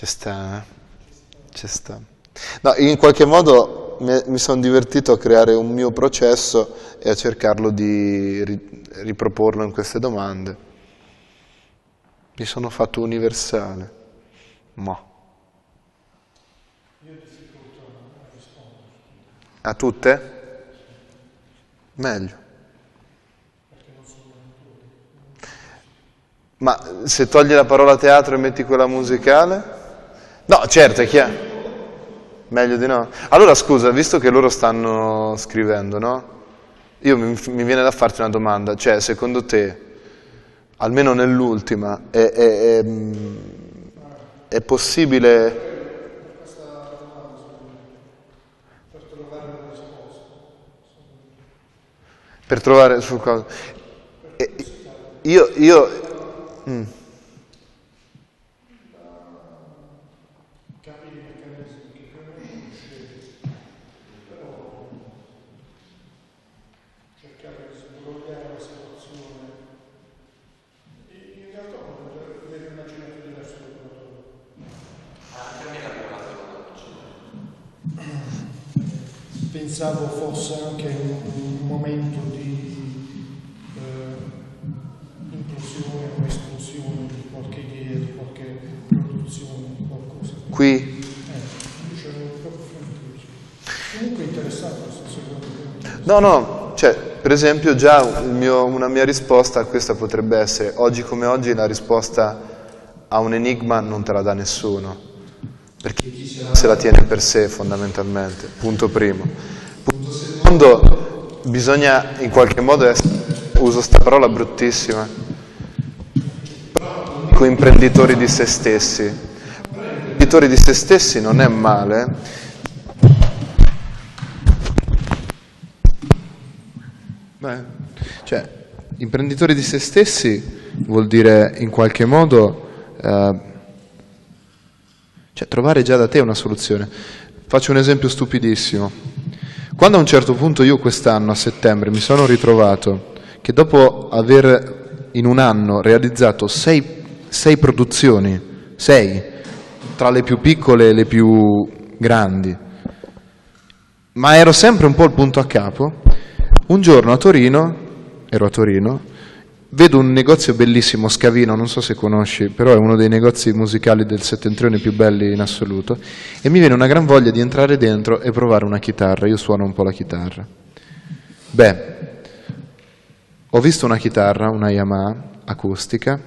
Speaker 1: C'è sta, c'è sta. No, in qualche modo mi, sono divertito a creare un mio processo e a cercarlo di ri- riproporlo in queste domande. Mi sono fatto universale. Ma. A tutte? Meglio. Ma se togli la parola teatro e metti quella musicale? No, certo, è chiaro. Meglio di no. Allora scusa, visto che loro stanno scrivendo, no? Io mi, mi viene da farti una domanda, cioè secondo te, almeno nell'ultima, è, è- è, è possibile... Per trovare su cosa... E- Io, io... mm.
Speaker 2: Pensavo fosse anche un, momento di eh, implosione o esplosione di qualche idea, di qualche produzione, di qualcosa.
Speaker 1: Qui
Speaker 2: Eh, francese. Comunque me.
Speaker 1: No, no, cioè, per esempio già il mio- una mia risposta a questa potrebbe essere, oggi come oggi la risposta a un enigma non te la dà nessuno, perché se la tiene per sé fondamentalmente, punto primo. Punto secondo, bisogna in qualche modo essere, uso sta parola bruttissima, imprenditori di se stessi. Imprenditori di se stessi non è male, Beh, cioè, imprenditori di se stessi vuol dire in qualche modo eh, cioè, trovare già da te una soluzione. Faccio un esempio stupidissimo. Quando a un certo punto io quest'anno, a settembre, mi sono ritrovato che dopo aver in un anno realizzato sei, sei produzioni, sei, tra le più piccole e le più grandi, ma ero sempre un po' il punto a capo. Un giorno a Torino, ero a Torino, vedo un negozio bellissimo, Scavino, non so se conosci, però è uno dei negozi musicali del settentrione più belli in assoluto, e mi viene una gran voglia di entrare dentro e provare una chitarra. Io suono un po' la chitarra. Beh, ho visto una chitarra, una Yamaha acustica,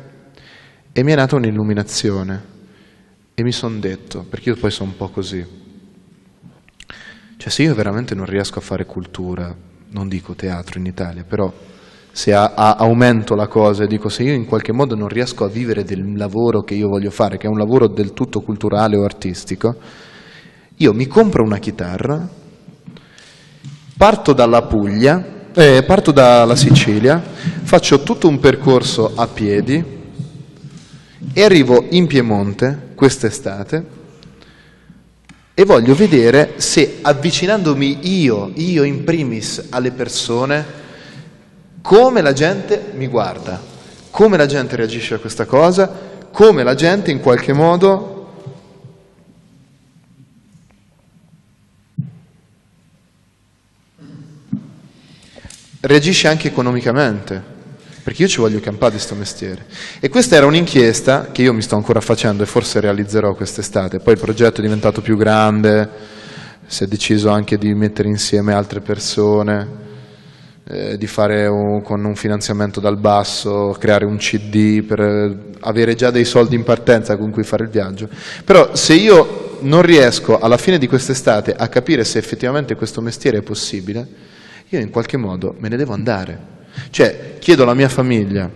Speaker 1: e mi è nata un'illuminazione. E mi sono detto, perché io poi sono un po' così, cioè se io veramente non riesco a fare cultura, non dico teatro in Italia, però se a, a, aumento la cosa e dico se io in qualche modo non riesco a vivere del lavoro che io voglio fare, che è un lavoro del tutto culturale o artistico, io mi compro una chitarra, parto dalla Puglia, eh, parto dalla Sicilia, faccio tutto un percorso a piedi e arrivo in Piemonte quest'estate e voglio vedere se avvicinandomi io, io in primis alle persone, come la gente mi guarda, come la gente reagisce a questa cosa, come la gente in qualche modo reagisce anche economicamente, perché io ci voglio campare di questo mestiere. E questa era un'inchiesta che io mi sto ancora facendo e forse realizzerò quest'estate. Poi il progetto è diventato più grande, si è deciso anche di mettere insieme altre persone, eh, di fare un, con un finanziamento dal basso, creare un CD per avere già dei soldi in partenza con cui fare il viaggio. Però se io non riesco alla fine di quest'estate a capire se effettivamente questo mestiere è possibile, io in qualche modo me ne devo andare. Cioè, chiedo alla mia famiglia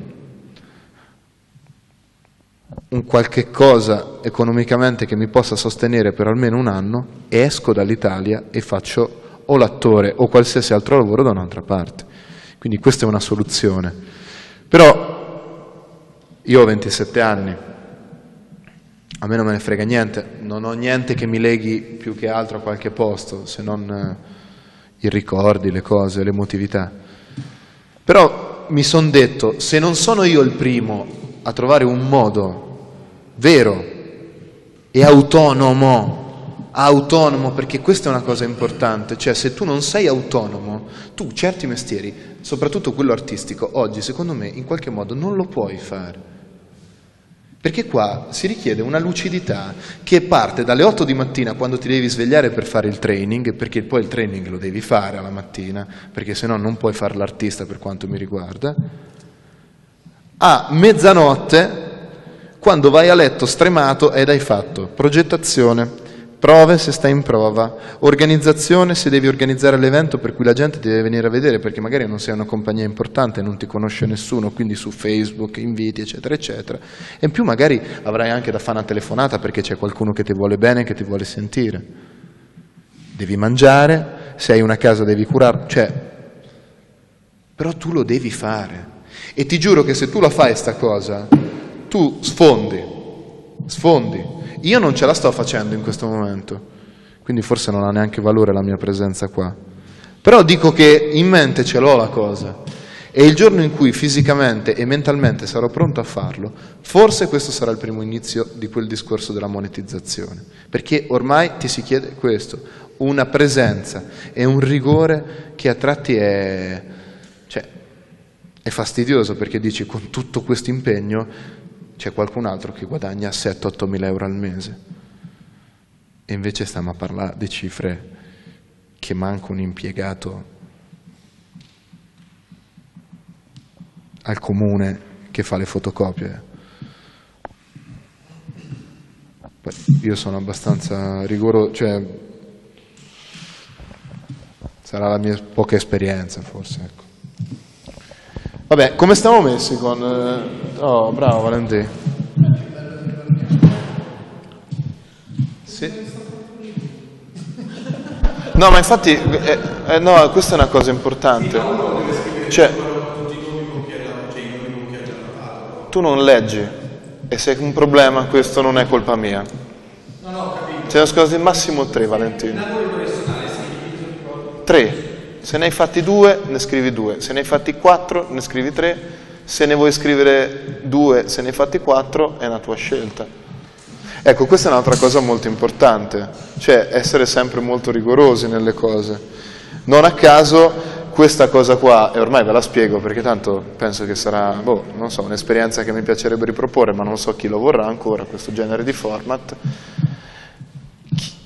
Speaker 1: un qualche cosa economicamente che mi possa sostenere per almeno un anno e esco dall'Italia e faccio o l'attore o qualsiasi altro lavoro da un'altra parte. Quindi questa è una soluzione. Però io ho 27 anni, a me non me ne frega niente, non ho niente che mi leghi più che altro a qualche posto, se non eh, i ricordi, le cose, l'emotività. Però mi sono detto, se non sono io il primo a trovare un modo vero e autonomo, autonomo, perché questa è una cosa importante, cioè se tu non sei autonomo, tu certi mestieri, soprattutto quello artistico, oggi secondo me in qualche modo non lo puoi fare. Perché qua si richiede una lucidità che parte dalle 8 di mattina quando ti devi svegliare per fare il training, perché poi il training lo devi fare alla mattina, perché se no non puoi fare l'artista per quanto mi riguarda, a mezzanotte quando vai a letto stremato ed hai fatto progettazione, prove se stai in prova, organizzazione se devi organizzare l'evento per cui la gente deve venire a vedere perché magari non sei una compagnia importante, non ti conosce nessuno, quindi su Facebook, inviti, eccetera, eccetera. E in più magari avrai anche da fare una telefonata perché c'è qualcuno che ti vuole bene, che ti vuole sentire. Devi mangiare, se hai una casa devi curare, cioè, però tu lo devi fare. E ti giuro che se tu la fai sta cosa, tu sfondi, sfondi io non ce la sto facendo in questo momento, quindi forse non ha neanche valore la mia presenza qua. Però dico che in mente ce l'ho la cosa e il giorno in cui fisicamente e mentalmente sarò pronto a farlo, forse questo sarà il primo inizio di quel discorso della monetizzazione, perché ormai ti si chiede questo, una presenza e un rigore che a tratti è, cioè, è fastidioso perché dici con tutto questo impegno c'è qualcun altro che guadagna 7-8 mila euro al mese. E invece stiamo a parlare di cifre che manca un impiegato al comune che fa le fotocopie. Io sono abbastanza rigoroso, cioè sarà la mia poca esperienza forse. Ecco. Vabbè, come stiamo messi con... Eh, oh, bravo Valentino. Sì. No, ma infatti, eh, eh, no, questa è una cosa importante. Cioè, tu non leggi e se è un problema questo non è colpa mia. Ce ne sono massimo tre, Valentino. Tre. Se ne hai fatti due, ne scrivi due. Se ne hai fatti quattro, ne scrivi tre. Se ne vuoi scrivere due, se ne hai fatti quattro, è una tua scelta. Ecco, questa è un'altra cosa molto importante, cioè essere sempre molto rigorosi nelle cose. Non a caso questa cosa qua, e ormai ve la spiego perché tanto penso che sarà, boh, non so, un'esperienza che mi piacerebbe riproporre, ma non so chi lo vorrà ancora, questo genere di format.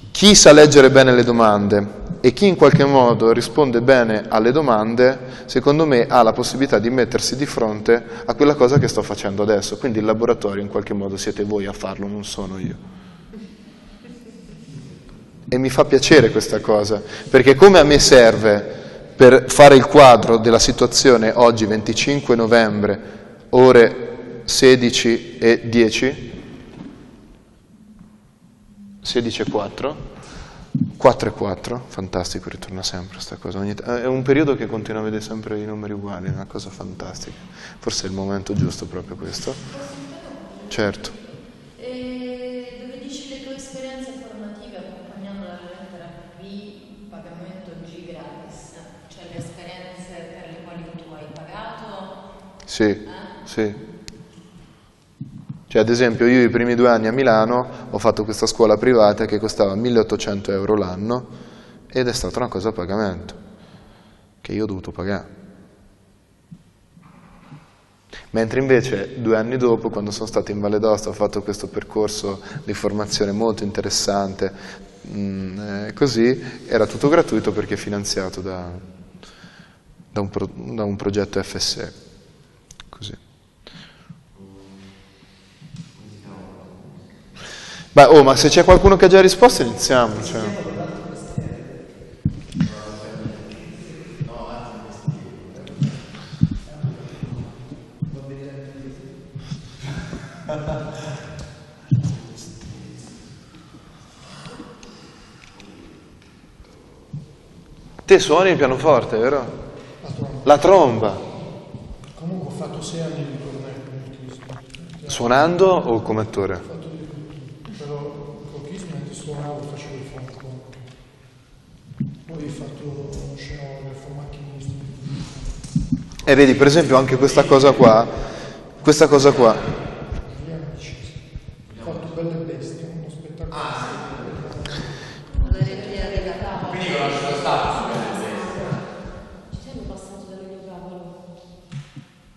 Speaker 1: Chi sa leggere bene le domande e chi in qualche modo risponde bene alle domande, secondo me ha la possibilità di mettersi di fronte a quella cosa che sto facendo adesso. Quindi il laboratorio in qualche modo siete voi a farlo, non sono io. E mi fa piacere questa cosa, perché come a me serve per fare il quadro della situazione oggi 25 novembre, ore 16 e 10, 16 e 4, 4 e 4, fantastico, ritorna sempre questa cosa. Ogni è un periodo che continua a vedere sempre i numeri uguali, è una cosa fantastica. Forse è il momento giusto proprio questo. Certo.
Speaker 3: E dove dici le tue esperienze formative accompagnando la lettera P, pagamento G gratis, cioè le esperienze per le quali tu hai pagato?
Speaker 1: Sì, sì. Cioè, ad esempio, io i primi due anni a Milano ho fatto questa scuola privata che costava 1800 euro l'anno ed è stata una cosa a pagamento, che io ho dovuto pagare. Mentre invece due anni dopo, quando sono stato in Valle d'Aosta, ho fatto questo percorso di formazione molto interessante, mm, eh, così era tutto gratuito perché finanziato da, da un, pro- da un progetto FSE. Beh, oh, ma se c'è qualcuno che ha già risposto iniziamo. Cioè. Te suoni il pianoforte, vero?
Speaker 2: La tromba. Comunque ho fatto sei anni di Kismet.
Speaker 1: Suonando o come attore?
Speaker 2: Ho fatto di tutto. Però con Kismet suonavo, facevo il fonco. Poi ho fatto scenografo, macchinista.
Speaker 1: E vedi, per esempio, anche questa cosa qua, questa cosa qua,
Speaker 2: Via Amicis. Ho fatto Belle Bestie, uno spettacolo.
Speaker 3: La regia della tavola. Quindi lo lascio stare. Ci siamo passati da Lino Cavolo?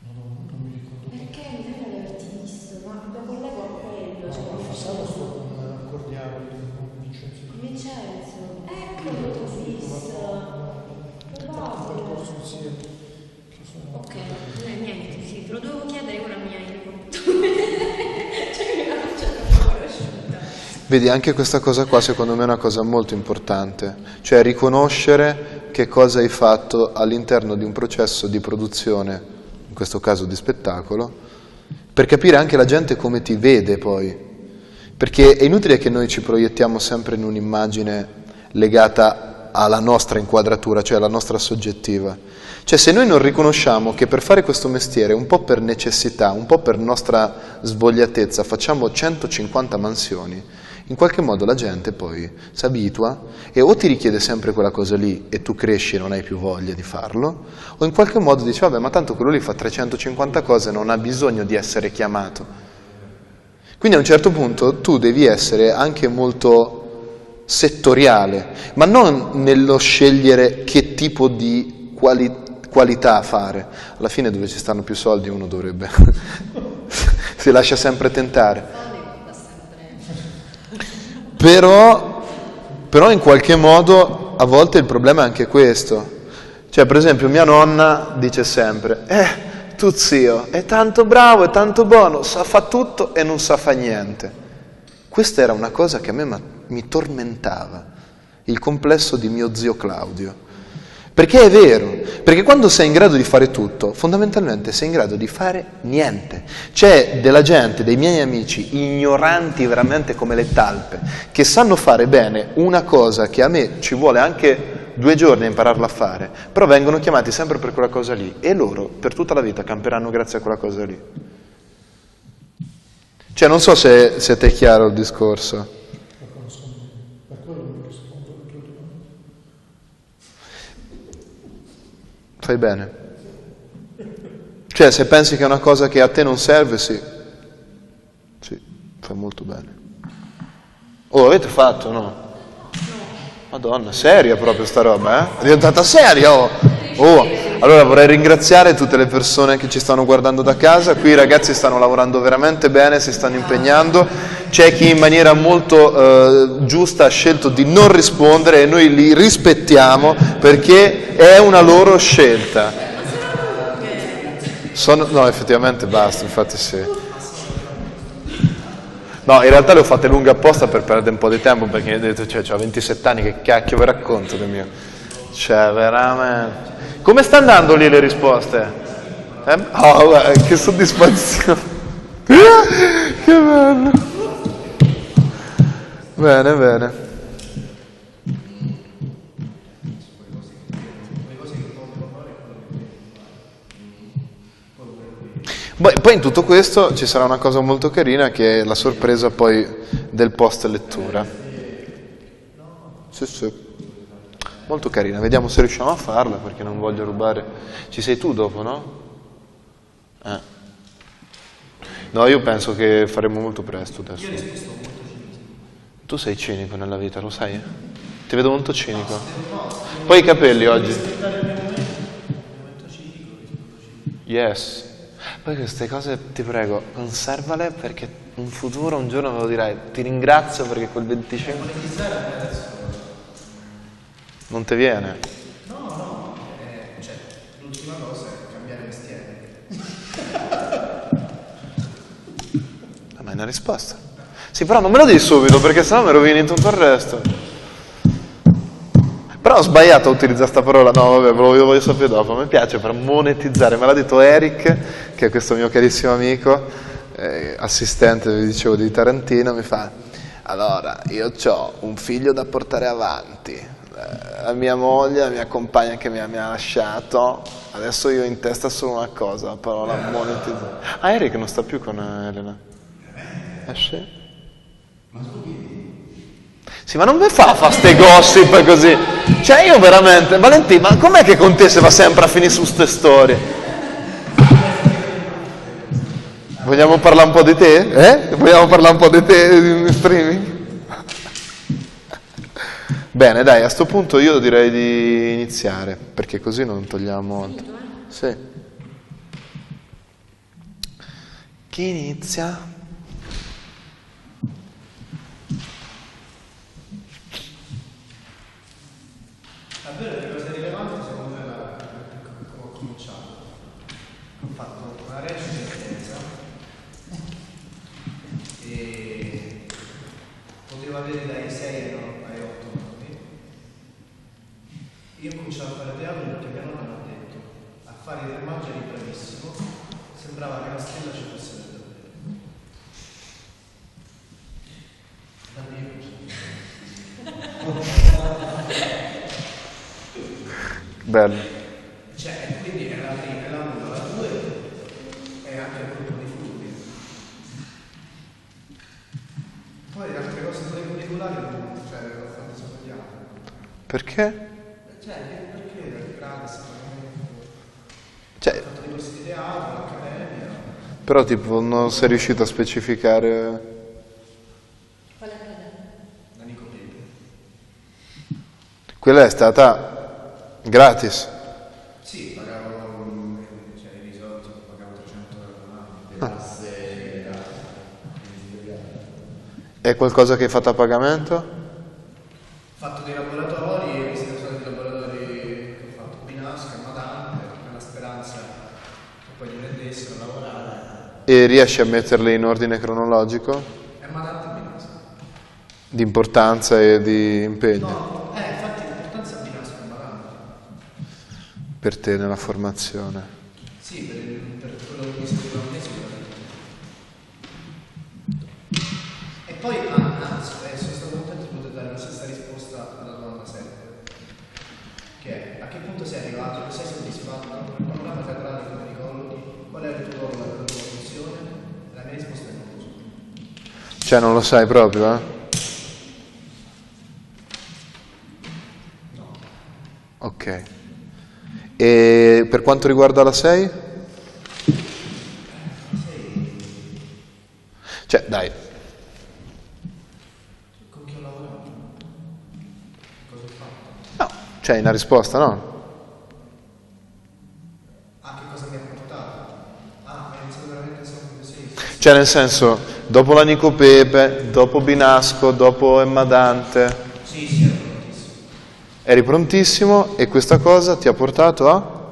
Speaker 2: No, no, non mi ricordo.
Speaker 3: Perché mi sembra di averti visto, ma lo collego a quello. Cioè,
Speaker 2: Ho passato sto con Cordiale, con Vincenzo.
Speaker 3: Vincenzo, ecco lo t'ho visto.
Speaker 2: Un
Speaker 3: Probabile.
Speaker 2: percorso insieme. Che sono...
Speaker 3: Ok, eh, niente, sì, te lo dovevo chiedere, ora mi hai ricordato. cioè, mi ha facciato conosciuta.
Speaker 1: Vedi, anche questa cosa qua secondo me è una cosa molto importante, cioè riconoscere che cosa hai fatto all'interno di un processo di produzione, in questo caso di spettacolo, per capire anche la gente come ti vede poi. Perché è inutile che noi ci proiettiamo sempre in un'immagine legata alla nostra inquadratura, cioè alla nostra soggettiva. Cioè se noi non riconosciamo che per fare questo mestiere, un po' per necessità, un po' per nostra svogliatezza, facciamo 150 mansioni, in qualche modo la gente poi si abitua e o ti richiede sempre quella cosa lì e tu cresci e non hai più voglia di farlo, o in qualche modo dici vabbè ma tanto quello lì fa 350 cose, non ha bisogno di essere chiamato. Quindi a un certo punto tu devi essere anche molto settoriale, ma non nello scegliere che tipo di quali- qualità fare. Alla fine dove ci stanno più soldi uno dovrebbe, si lascia sempre tentare. Però, però in qualche modo a volte il problema è anche questo. Cioè, per esempio, mia nonna dice sempre, eh, tu zio, è tanto bravo, è tanto buono, sa fa tutto e non sa fa niente. Questa era una cosa che a me mi tormentava, il complesso di mio zio Claudio. Perché è vero, perché quando sei in grado di fare tutto, fondamentalmente sei in grado di fare niente. C'è della gente, dei miei amici, ignoranti veramente come le talpe, che sanno fare bene una cosa che a me ci vuole anche due giorni a impararla a fare, però vengono chiamati sempre per quella cosa lì e loro per tutta la vita camperanno grazie a quella cosa lì. Cioè non so se, se ti è chiaro il discorso.
Speaker 2: La conosco bene. Per quello mi rispondo alle tue domande.
Speaker 1: Fai bene. Cioè, se pensi che è una cosa che a te non serve, sì. Sì, fai molto bene. Oh, avete fatto, no? Madonna, seria proprio sta roba, eh? È diventata seria, oh! Oh, allora vorrei ringraziare tutte le persone che ci stanno guardando da casa. Qui i ragazzi stanno lavorando veramente bene, si stanno impegnando. C'è chi in maniera molto eh, giusta ha scelto di non rispondere e noi li rispettiamo perché è una loro scelta. Sono- no, effettivamente basta, infatti sì. No, in realtà le ho fatte lunghe apposta per perdere un po' di tempo perché ho detto, cioè, ho 27 anni, che cacchio vi racconto del mio? Cioè, veramente. Come sta andando lì le risposte? Eh? Oh, che soddisfazione. che bello. Bene, bene. Poi, poi in tutto questo ci sarà una cosa molto carina che è la sorpresa poi del post lettura. Sì, sì. Molto carina, vediamo se riusciamo a farla perché non voglio rubare. Ci sei tu dopo, no? Eh. No, io penso che faremo molto presto adesso. Tu sei cinico nella vita, lo sai? Ti vedo molto cinico. Poi i capelli oggi. Yes. Poi queste cose ti prego, conservale perché in futuro un giorno me lo dirai. Ti ringrazio perché quel 25 non ti viene.
Speaker 4: No, no, eh, cioè, l'ultima cosa è cambiare mestiere.
Speaker 1: Ma è una risposta. Sì, però non me lo dici subito perché sennò mi rovini tutto il resto. Però ho sbagliato a utilizzare questa parola, no vabbè, ve lo voglio sapere dopo, mi piace per monetizzare, me l'ha detto Eric, che è questo mio carissimo amico, eh, assistente, vi dicevo, di Tarantino, mi fa, allora, io ho un figlio da portare avanti, la mia moglie, la mia compagna che mi ha, mi ha lasciato, adesso io ho in testa solo una cosa, la parola monetizzare. Ah, Eric non sta più con eh, Elena. Eh sì? Sì, ma non mi fa fa ste gossip così. Cioè io veramente, Valentino, ma com'è che con te si va sempre a finire su ste storie? Vogliamo parlare un po' di te? Eh? Vogliamo parlare un po' di te in streaming? Bene, dai, a sto punto io direi di iniziare, perché così non togliamo... Sì. Chi inizia?
Speaker 4: Davvero le cose rilevanti secondo me la, come ho cominciato. Ho fatto una Firenze e potevo avere dai 6 ai 8 anni. Io ho cominciato a fare teatro perché mia nonna mi ha detto a fare i tre eri bravissimo, sembrava che la stella ci fosse davvero. Da cominciato.
Speaker 1: Bello.
Speaker 4: Cioè, quindi è la prima, è la 1, la 2 e anche il gruppo di futuri. Poi altre cose curriculari, non- cioè, ho gli altri.
Speaker 1: Perché?
Speaker 4: Cioè, perché era gratis, pagamento,
Speaker 1: Cioè,
Speaker 4: ho fatto dei corsi di teatro, l'accademia.
Speaker 1: Però tipo non sei riuscito a specificare... Quella è stata gratis.
Speaker 4: Sì, pagavo, cioè, i pagavo 300 euro all'anno.
Speaker 1: È qualcosa che hai fatto a pagamento?
Speaker 4: Ho fatto dei laboratori, questi sono dei laboratori che ho fatto a Binasca, a Madante, nella speranza che poi li prendessero a lavorare.
Speaker 1: E riesci a metterli in ordine cronologico?
Speaker 4: Madante e Binasca.
Speaker 1: Di importanza e di impegno
Speaker 4: No, eh, infatti l'importanza è e Madante.
Speaker 1: per te nella formazione?
Speaker 4: Sì, per, il- per quello che mi serviva a me sicuramente. E poi, ah, anzi, eh, sono stato contento di poter dare la stessa risposta alla domanda 7. Che è, a che punto sei arrivato? Sei soddisfatto? Il panorama teatrale come ricordi? Qual è il tuo ruolo, la tua funzione? E la mia risposta è non lo so.
Speaker 1: Cioè non lo sai proprio, eh? Ok. E per quanto riguarda la 6? Cioè, dai,
Speaker 4: Con chi ho lavorato? Cosa ho fatto?
Speaker 1: no, c'è una risposta, no?
Speaker 4: Ah, che cosa mi ha portato? Ah, iniziato veramente sempre così.
Speaker 1: Cioè nel senso, dopo la Nico Pepe, dopo Binasco, dopo Emma Dante,
Speaker 4: Sì, sì, ero prontissimo.
Speaker 1: eri prontissimo e questa cosa ti ha portato a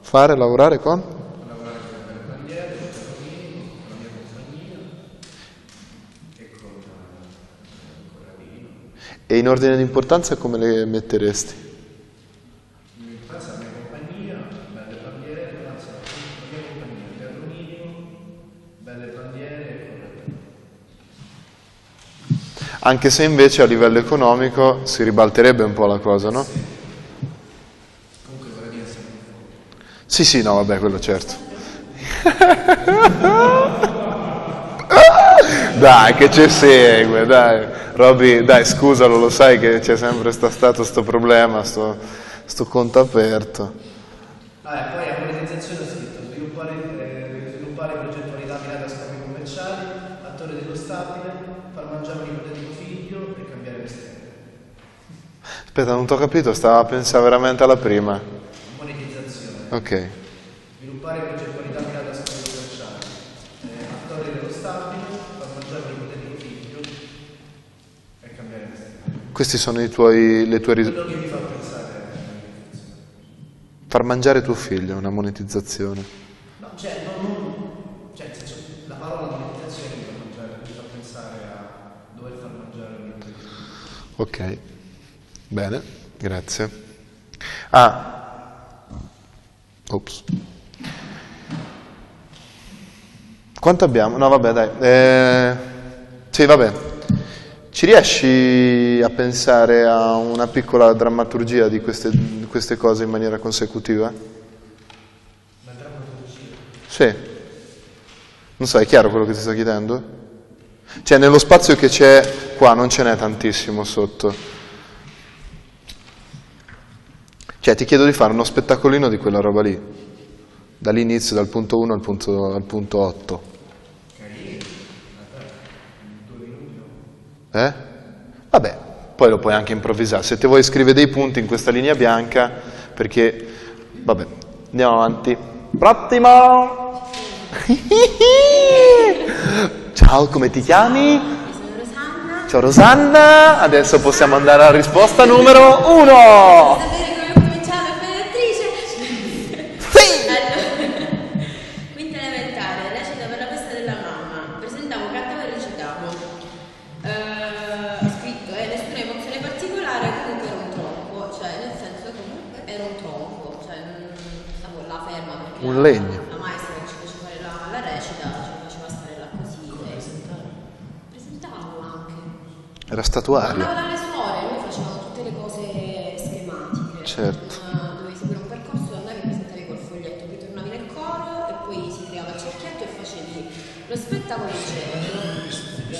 Speaker 1: fare, lavorare con?
Speaker 4: Lavorare con il bandiere, con la mia compagnia e con, con Ravino.
Speaker 1: E in ordine di importanza come le metteresti? Anche se invece a livello economico si ribalterebbe un po' la cosa, no? Sì, sì, no, vabbè, quello certo. dai, che ci segue, dai. Robby, dai, scusalo, lo sai che c'è sempre sta- stato sto problema, sto, sto conto aperto.
Speaker 4: E poi a monetizzazione ho scritto sviluppare, eh, sviluppare progettualità mirate a scopi commerciali, attore dello stabile, far mangiare un ipotetico figlio e cambiare vestito.
Speaker 1: Aspetta, non ti ho capito, stava a pensare veramente alla prima.
Speaker 4: Monetizzazione.
Speaker 1: Ok.
Speaker 4: Sviluppare progettualità mirate a scopi commerciali, eh, attore dello stabile, far mangiare un ipotetico figlio e cambiare.
Speaker 1: Questi sono i tuoi, le tue ris-
Speaker 4: Quello che mi fa pensare è monetizzazione.
Speaker 1: Far mangiare tuo figlio, una monetizzazione.
Speaker 4: No, cioè, non, non- cioè, nel senso, la parola monetizzazione mi fa, mangiare, mi fa pensare a dover far mangiare un ipotetico figlio.
Speaker 1: Ok, bene, grazie. Ah, ops. Quanto abbiamo? No, vabbè, dai. Eh, sì, vabbè. Ci riesci a pensare a una piccola drammaturgia di queste, di queste cose in maniera consecutiva?
Speaker 4: La drammaturgia.
Speaker 1: Sì. Non so, è chiaro quello che ti sto chiedendo? Cioè, nello spazio che c'è qua non ce n'è tantissimo sotto. Cioè ti chiedo di fare uno spettacolino di quella roba lì, dall'inizio, dal punto 1 al punto, al punto 8. Eh? Vabbè, poi lo puoi anche improvvisare. Se ti vuoi scrivere dei punti in questa linea bianca, perché... Vabbè, andiamo avanti. Prottimo! Ciao, come ti chiami? Ciao Rosanna, adesso possiamo andare alla risposta numero
Speaker 5: 1.
Speaker 1: Legno.
Speaker 5: La maestra che ci faceva fare la, la recita ci faceva stare là così. e- Presentavo anche.
Speaker 1: Era statuario.
Speaker 5: Andavo dalle suore, noi facevamo tutte le cose schematiche.
Speaker 1: Certo.
Speaker 5: Eh, dovevi seguire un percorso, andavi, presentavi col foglietto, poi tornavi nel coro e poi si creava il cerchietto e facevi lo spettacolo. Capito?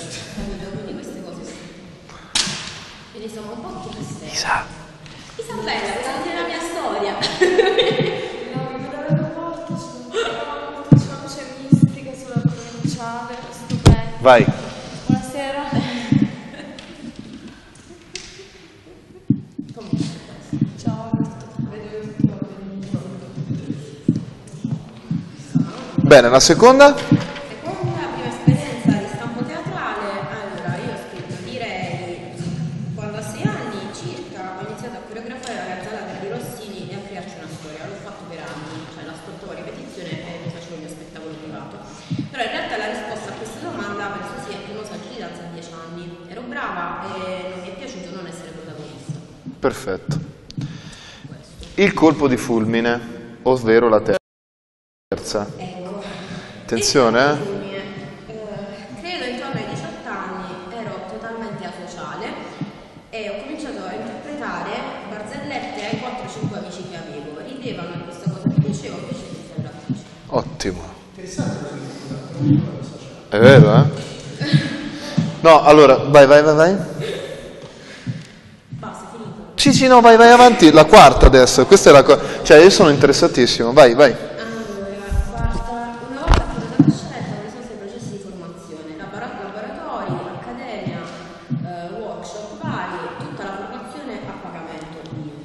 Speaker 5: Quindi queste cose sì. Quindi siamo un po' tutte. Isabella, questa è la mia storia.
Speaker 1: Vai.
Speaker 3: Buonasera. Ciao.
Speaker 1: Bene, la? Seconda
Speaker 5: prima esperienza di stampo teatrale, allora io ho scritto direi quando a sei anni circa ho iniziato a coreografare la gazzalata di Rossini e a crearci una storia, l'ho fatto per anni, cioè l'ascoltavo a ripetizione e mi facevo il mio spettacolo privato. Però in realtà la risposta a questa domanda penso sia il primo saggio di danza a dieci anni. Ero brava e non mi è piaciuto non essere protagonista.
Speaker 1: Perfetto. Il colpo di fulmine, ovvero la terza.
Speaker 5: Ecco.
Speaker 1: Attenzione, eh.
Speaker 5: Credo intorno ai 18 anni ero totalmente asociale ho cominciato a interpretare barzellette ai 4-5 amici che avevo. Ridevano di questa cosa, mi piaceva, ho deciso di fare l'attrice.
Speaker 1: Ottimo. È vero, eh? No, allora, vai, vai, vai, vai. Sì, sì, no, vai, vai avanti. La quarta adesso. Questa è la cosa. Cioè, io sono interessatissimo. Vai, vai.
Speaker 5: Quarta.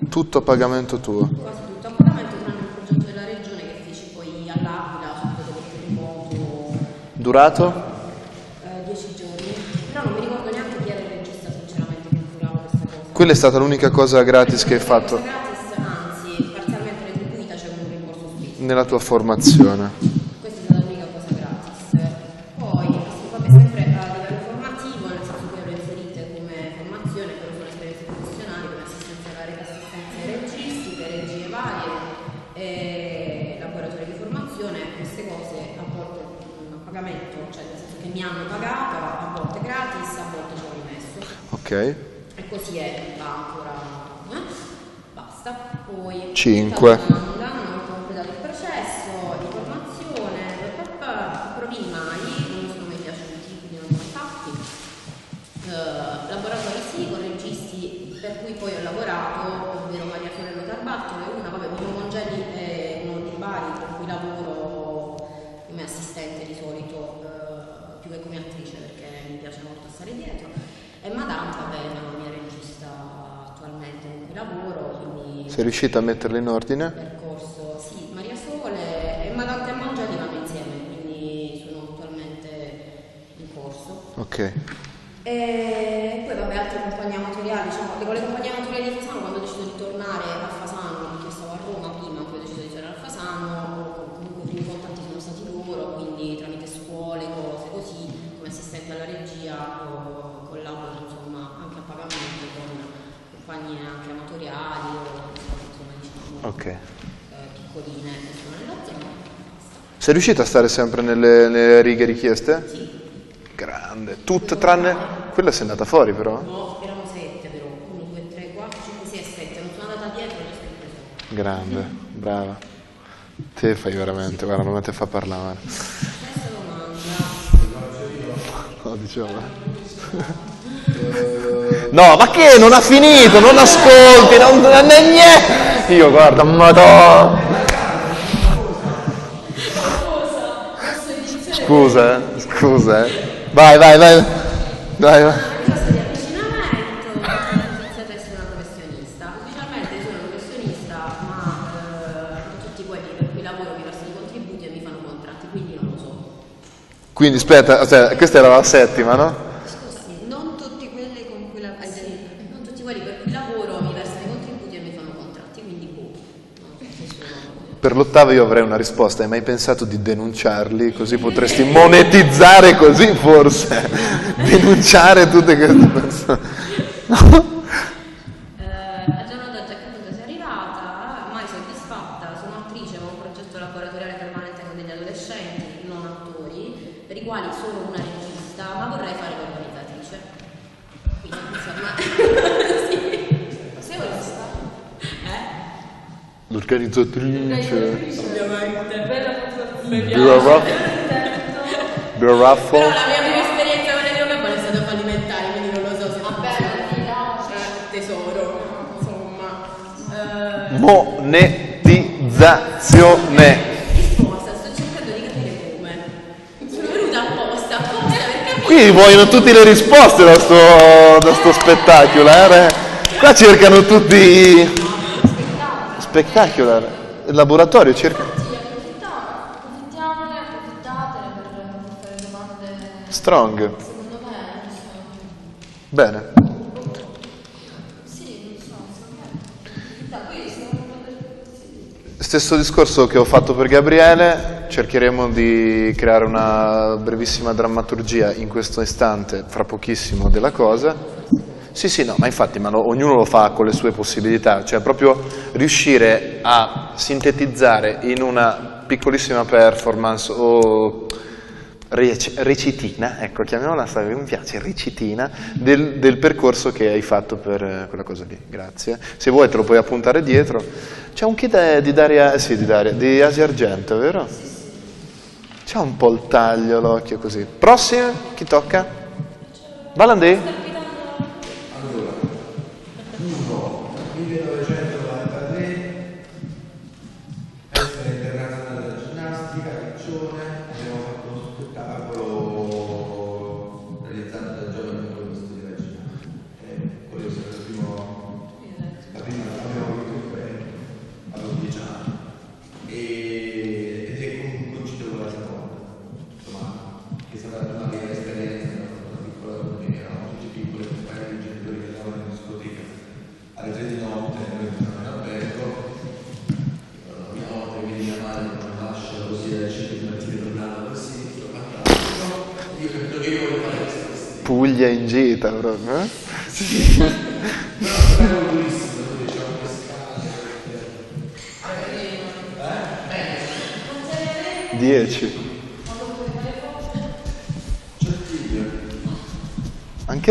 Speaker 1: Tutto a pagamento tuo.
Speaker 5: quasi tutto a pagamento tranne un progetto della regione che feci poi all'Aquila subito dopo il terremoto
Speaker 1: Durato?
Speaker 5: eh, dieci giorni però non mi ricordo neanche chi era il regista sinceramente che curava questa cosa
Speaker 1: Quella è stata l'unica cosa gratis che hai fatto
Speaker 5: gratis anzi parzialmente retribuita c'è un rimborso
Speaker 1: nella tua formazione. 5 riuscita a metterle in ordine?
Speaker 5: percorso, sì, Maria Sole e Madame e Mongeli vanno insieme, quindi sono attualmente in corso.
Speaker 1: Ok.
Speaker 5: E poi vabbè altre compagnie amatoriali, diciamo, con le compagnie amatoriali di Fasano quando ho deciso di tornare a Fasano, perché stavo a Roma prima, poi ho deciso di tornare a Fasano, o comunque i primi contatti sono stati loro, quindi tramite scuole, cose così, come assistente alla regia o collaboro insomma anche a pagamento con compagnie anche amatoriali o insomma diciamo
Speaker 1: Ok.
Speaker 5: eh, piccoline che sono nella zona. Basta.
Speaker 1: Sei riuscita a stare sempre nelle, nelle righe richieste?
Speaker 5: Sì,
Speaker 1: Grande. Tutte tranne... Quella sei andata fuori però?
Speaker 5: no, erano sette però, 1, 2, 3, 4, 5, 6 e 7, non sono andata dietro, le ho sempre.
Speaker 1: Grande, brava. Te fai veramente, guarda, non te fa parlare.
Speaker 5: Questa domanda.
Speaker 1: No, diciamo. No, ma che? Non ha finito, non ascolti, non... non è niente. Io guarda, madonna.
Speaker 5: Versano i contributi e mi fanno contratti, quindi non lo so.
Speaker 1: Quindi aspetta, cioè, questa era la settima, no?
Speaker 5: Sì, non tutti quelli con cui lavoro. non tutti quelli per cui lavoro mi versano i contributi e mi fanno contratti, quindi boh. Non so se sono.
Speaker 1: Per l'ottava io avrei una risposta, hai mai pensato di denunciarli? Così potresti monetizzare così forse, denunciare tutte queste persone.
Speaker 5: Eh,
Speaker 1: vogliono tutte le risposte da sto, da sto spettacular. eh. Qua cercano tutti... Spectacular. Il laboratorio cerca... Strong. Bene. Stesso discorso che ho fatto per Gabriele, cercheremo di creare una brevissima drammaturgia in questo istante, fra pochissimo, della cosa. Sì, sì, no, ma infatti, ma lo- ognuno lo fa con le sue possibilità, cioè proprio riuscire a sintetizzare in una piccolissima performance o rec- recitina, ecco, chiamiamola, mi piace, recitina, del, del percorso che hai fatto per eh, quella cosa lì. Grazie. Se vuoi te lo puoi appuntare dietro. C'è un kit eh, di Daria, sì, di Daria, di Asia Argento, vero? C'è un po' il taglio, l'occhio così. Prossimo, chi tocca? Valandè?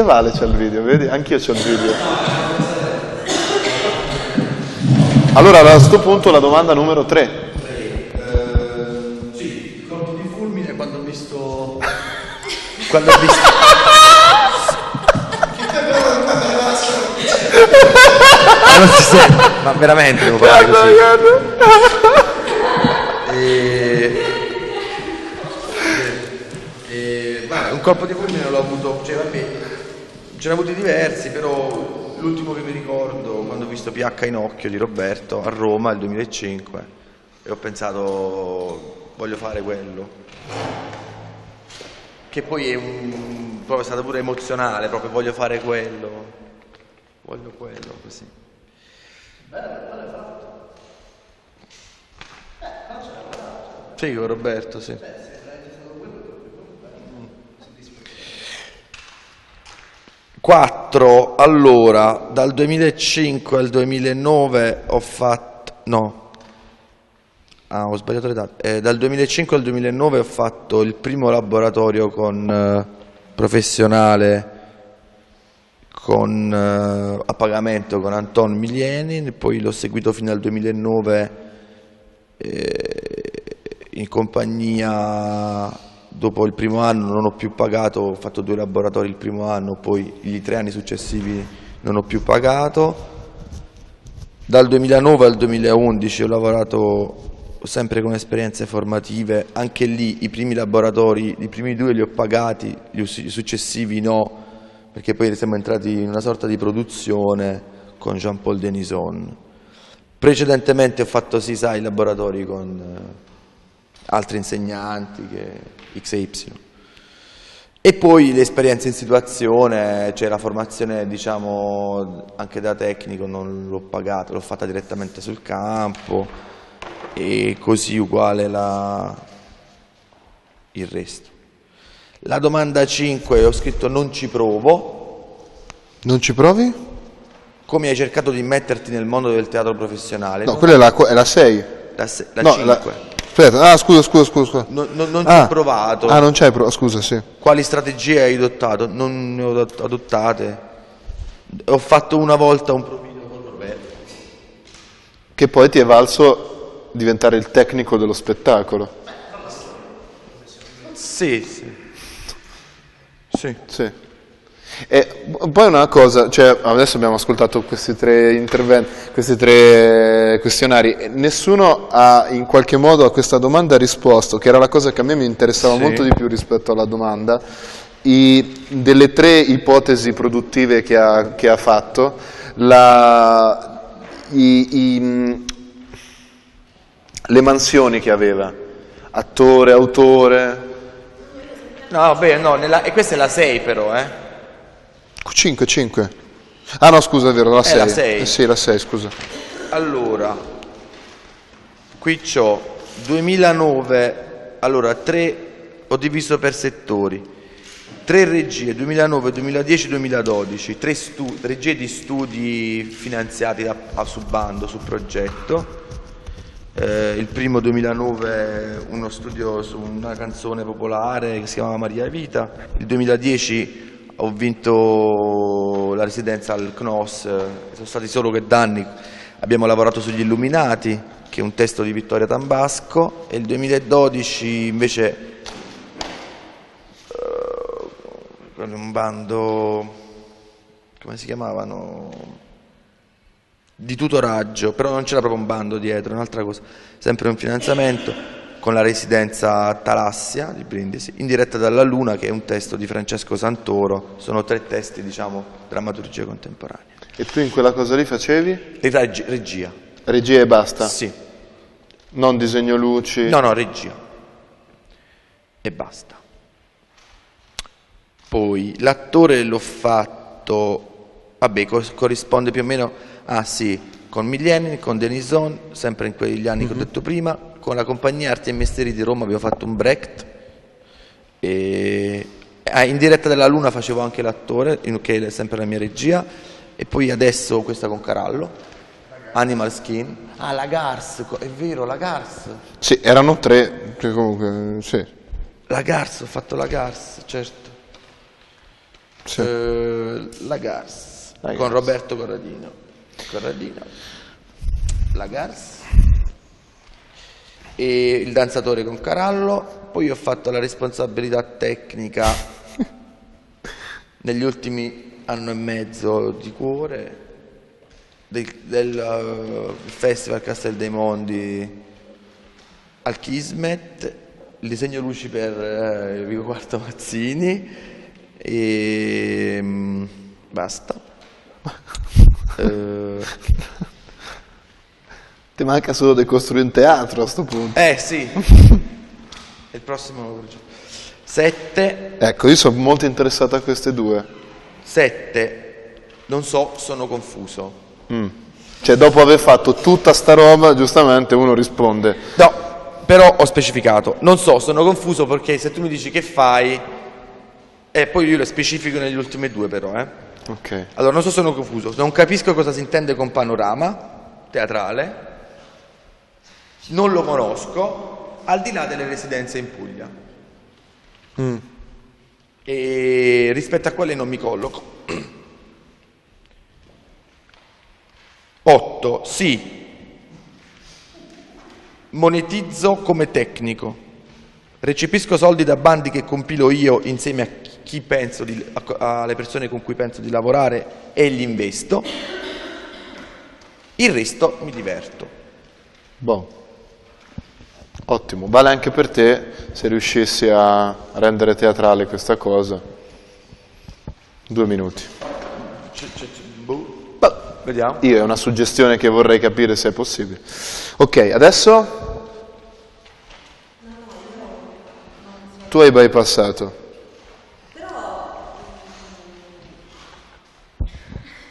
Speaker 1: Vale c'è il video, vedi? Anch'io c'ho il video. Allora, a questo punto la domanda numero 3.
Speaker 6: Eh, sì, il colpo di fulmine quando ho visto... quando ho visto... Ma non si sente, ma veramente devo parlare così. E... e- vabbè, un colpo di fulmine l'ho avuto, cioè vabbè, ce ne avuti diversi, però l'ultimo che mi ricordo quando ho visto PH in occhio di Roberto a Roma nel 2005 e ho pensato voglio fare quello. Che poi è un, è stato pure emozionale, proprio voglio fare quello. Voglio quello così. Sì, con Roberto, sì. Quattro, allora, dal 2005 al 2009 ho fatto, no, ah, ho sbagliato le date, Eh, dal 2005 al 2009 ho fatto il primo laboratorio con, eh, professionale con, eh, a pagamento con Anton Milienin, poi l'ho seguito fino al 2009 eh, in compagnia, dopo il primo anno non ho più pagato, ho fatto due laboratori il primo anno, poi i tre anni successivi non ho più pagato. Dal 2009 al 2011 ho lavorato sempre con esperienze formative, anche lì i primi laboratori, i primi due li ho pagati, gli i successivi no, perché poi siamo entrati in una sorta di produzione con Jean-Paul Denison. Precedentemente ho fatto, si sa, i laboratori con eh, altri insegnanti che X e Y. E poi le esperienze in situazione, cioè la formazione diciamo anche da tecnico non l'ho pagata, l'ho fatta direttamente sul campo e così uguale la- il resto. La domanda 5 ho scritto non ci provo,
Speaker 7: Non ci provi?
Speaker 6: come hai cercato di metterti nel mondo del teatro professionale?
Speaker 7: No,
Speaker 6: Non-
Speaker 7: quella è la, qu- è la 6.
Speaker 6: la, se- la
Speaker 7: no,
Speaker 6: 5.
Speaker 7: Aspetta, ah, scusa, scusa, scusa. scusa.
Speaker 6: Non, non- non ci
Speaker 7: Ah.
Speaker 6: ho provato.
Speaker 7: Ah, non c'hai provato, scusa, sì.
Speaker 6: Quali strategie hai adottato? Non ne ho adott- adottate. Ho fatto una volta un provino con Roberto.
Speaker 1: Che poi ti è valso diventare il tecnico dello spettacolo.
Speaker 6: Sì, sì. Sì.
Speaker 1: Sì. E poi una cosa, cioè adesso abbiamo ascoltato questi tre interventi, questi tre questionari, e nessuno ha in qualche modo a questa domanda risposto, che era la cosa che a me mi interessava
Speaker 6: Sì.
Speaker 1: molto di più rispetto alla domanda, i- delle tre ipotesi produttive che ha, che ha fatto, la- i- i- le mansioni che aveva, attore, autore,
Speaker 6: No, vabbè, no, nella- e questa è la 6 però, eh.
Speaker 7: 5, 5. Ah no, scusa, è vero, la 6.
Speaker 6: la sei.
Speaker 7: Eh sì, la 6, scusa.
Speaker 6: Allora, qui c'ho 2009, allora 3, ho diviso per settori, 3 regie 2009, 2010, 2012, 3 stu- regie di studi finanziati da, a- su bando, su progetto. Eh, il primo 2009 uno studio su una canzone popolare che si chiamava Maria Vita, il 2010 ho vinto la residenza al CNOS, eh, sono stati solo che danni, abbiamo lavorato sugli Illuminati, che è un testo di Vittoria Tambasco, e il 2012 invece eh, quello è un bando, come si chiamavano? Di tutoraggio, però non c'era proprio un bando dietro, un'altra cosa, sempre un finanziamento con la residenza Talassia di Brindisi, in diretta dalla Luna, che è un testo di Francesco Santoro, sono tre testi, diciamo, drammaturgia contemporanea.
Speaker 1: e tu in quella cosa lì facevi?
Speaker 6: Reg- regia,
Speaker 1: Regia e basta?
Speaker 6: sì.
Speaker 1: Non disegno luci?
Speaker 6: No, no, regia. E basta. Poi l'attore l'ho fatto, vabbè, corrisponde più o meno, ah sì, con Millennium, con Denison, sempre in quegli anni che ho detto prima, con la compagnia Arti e Mestieri di Roma abbiamo fatto un Brecht, e ah, in diretta della Luna facevo anche l'attore, in- che è sempre la mia regia, e poi adesso questa con Carallo, Animal Skin. Ah, la Gars, è vero, la Gars.
Speaker 7: Sì, erano tre, che comunque, sì.
Speaker 6: La Gars, ho fatto la Gars, certo.
Speaker 1: Sì.
Speaker 6: Eh, la Gars,
Speaker 1: La
Speaker 6: con
Speaker 1: Gars.
Speaker 6: Roberto Corradino. Corradino. La Gars. E il danzatore con Carallo. Poi ho fatto la responsabilità tecnica negli ultimi anno e mezzo di cuore del, del, eh, Festival Castel dei Mondi al Kismet, il disegno luci per eh, Vico Quarto Mazzini e mm, basta. Eh,
Speaker 1: Ti manca solo di costruire un teatro a sto punto.
Speaker 6: eh sì, il prossimo progetto. Sette,
Speaker 1: Ecco, io sono molto interessato a queste due.
Speaker 6: sette, non so, sono confuso.
Speaker 1: Cioè, dopo aver fatto tutta sta roba, giustamente uno risponde.
Speaker 6: No, però ho specificato, non so, sono confuso perché se tu mi dici che fai, e poi io le specifico negli ultimi due però, eh.
Speaker 1: Ok.
Speaker 6: Allora, non so sono confuso, non capisco cosa si intende con panorama teatrale, non lo conosco, al di là delle residenze in Puglia. E rispetto a quelle non mi colloco. 8. Sì. Monetizzo come tecnico. Recepisco soldi da bandi che compilo io insieme a chi penso di- a- alle persone con cui penso di lavorare e li investo. Il resto mi diverto.
Speaker 1: Boh. Ottimo, vale anche per te se riuscissi a rendere teatrale questa cosa. Due minuti.
Speaker 6: Boh. Vediamo.
Speaker 1: Io è una suggestione che vorrei capire se è possibile. Ok, adesso tu hai bypassato.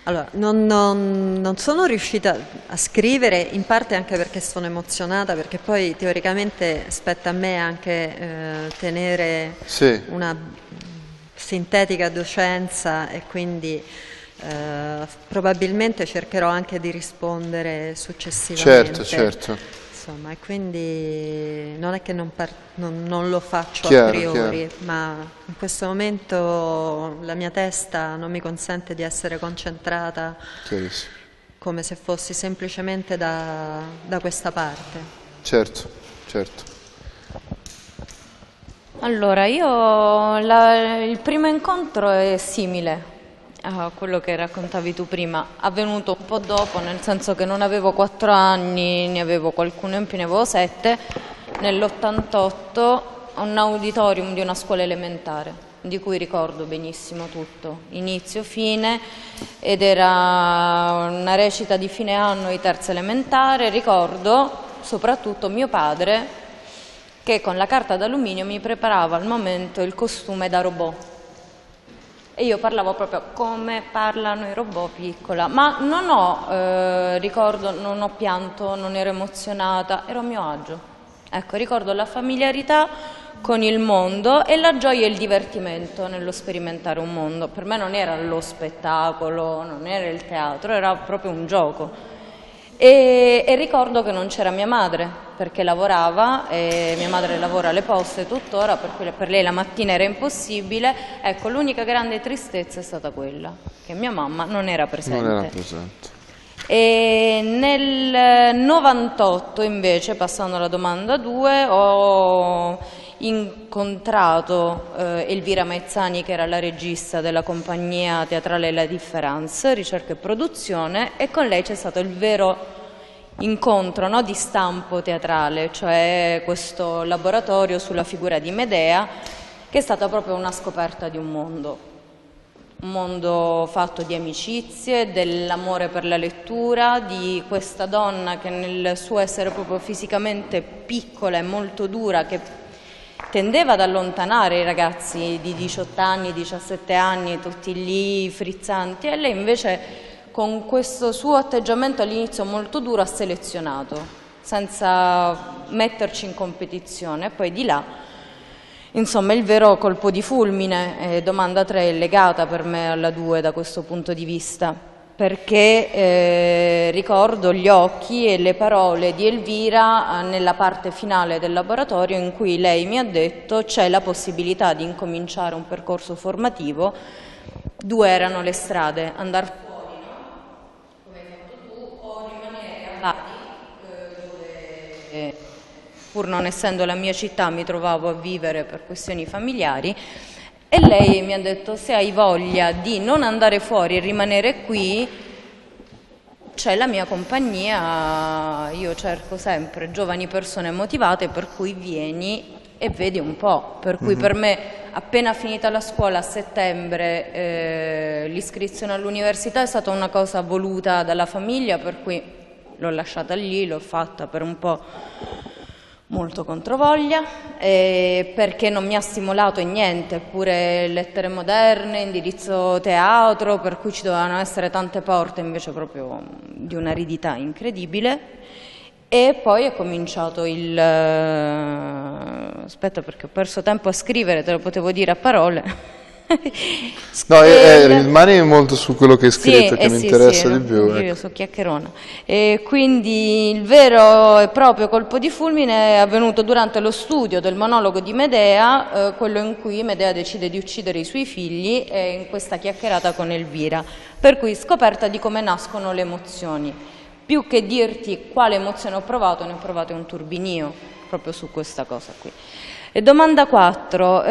Speaker 8: Allora, non, non- non sono riuscita a scrivere, in parte anche perché sono emozionata, perché poi teoricamente spetta a me anche eh, tenere
Speaker 1: Sì.
Speaker 8: una sintetica docenza e quindi eh, probabilmente cercherò anche di rispondere successivamente.
Speaker 1: Certo, certo.
Speaker 8: Insomma, e quindi non è che non, par- non- non lo faccio
Speaker 1: Chiaro,
Speaker 8: a priori,
Speaker 1: chiaro.
Speaker 8: ma in questo momento la mia testa non mi consente di essere concentrata
Speaker 1: Chiarissimo.
Speaker 8: come se fossi semplicemente da, da questa parte.
Speaker 1: Certo, certo.
Speaker 9: Allora, io la- il primo incontro è simile a quello che raccontavi tu prima, avvenuto un po' dopo, nel senso che non avevo quattro anni, ne avevo qualcuno in più, ne avevo sette, nell'88 a un auditorium di una scuola elementare, di cui ricordo benissimo tutto, inizio, fine, ed era una recita di fine anno di terza elementare, ricordo soprattutto mio padre che con la carta d'alluminio mi preparava al momento il costume da robot. E io parlavo proprio come parlano i robot piccola, ma non ho, eh, ricordo, non ho pianto, non ero emozionata, ero a mio agio. Ecco, ricordo la familiarità con il mondo e la gioia e il divertimento nello sperimentare un mondo. Per me non era lo spettacolo, non era il teatro, era proprio un gioco. E, e ricordo che non c'era mia madre perché lavorava, e mia madre lavora alle poste tuttora, per, cui per lei la mattina era impossibile. Ecco, l'unica grande tristezza è stata quella, che mia mamma non era presente.
Speaker 1: Non era presente.
Speaker 9: E nel 98 invece, passando alla domanda 2, ho incontrato eh, Elvira Mezzani che era la regista della compagnia teatrale La Difference, ricerca e produzione e con lei c'è stato il vero incontro no, di stampo teatrale, cioè questo laboratorio sulla figura di Medea che è stata proprio una scoperta di un mondo. Un mondo fatto di amicizie, dell'amore per la lettura, di questa donna che nel suo essere proprio fisicamente piccola e molto dura, che tendeva ad allontanare i ragazzi di 18 anni, 17 anni, tutti lì frizzanti, e lei invece con questo suo atteggiamento all'inizio molto duro ha selezionato, senza metterci in competizione, poi di là Insomma, il vero colpo di fulmine, eh, domanda 3 è legata per me alla 2 da questo punto di vista, perché eh, ricordo gli occhi e le parole di Elvira eh, nella parte finale del laboratorio in cui lei mi ha detto c'è la possibilità di incominciare un percorso formativo Due erano le strade, andare fuori, no? come hai fatto tu, o rimanere a Bari, eh, eh, pur non essendo la mia città mi trovavo a vivere per questioni familiari. E lei mi ha detto se hai voglia di non andare fuori e rimanere qui, c'è la mia compagnia, io cerco sempre giovani persone motivate per cui vieni e vedi un po', per cui per me appena finita la scuola a settembre eh, l'iscrizione all'università è stata una cosa voluta dalla famiglia per cui l'ho lasciata lì, l'ho fatta per un po' molto controvoglia eh, perché non mi ha stimolato in niente, pure lettere moderne, indirizzo teatro, per cui ci dovevano essere tante porte invece proprio di un'aridità incredibile. E poi è cominciato il... eh, aspetta perché ho perso tempo a scrivere, te lo potevo dire a parole.
Speaker 7: No, eh,
Speaker 9: E-
Speaker 7: eh, rimani molto su quello che hai scritto,
Speaker 9: sì,
Speaker 7: che
Speaker 9: eh
Speaker 7: mi
Speaker 9: sì,
Speaker 7: interessa
Speaker 9: sì,
Speaker 7: di più.
Speaker 9: Io
Speaker 7: ecco.
Speaker 9: sono chiacchierona. E quindi il vero e proprio colpo di fulmine è avvenuto durante lo studio del monologo di Medea, eh, quello in cui Medea decide di uccidere i suoi figli e in questa chiacchierata con Elvira. Per cui scoperta di come nascono le emozioni. Più che dirti quale emozione ho provato, ne ho provato un turbinio proprio su questa cosa qui. E domanda 4.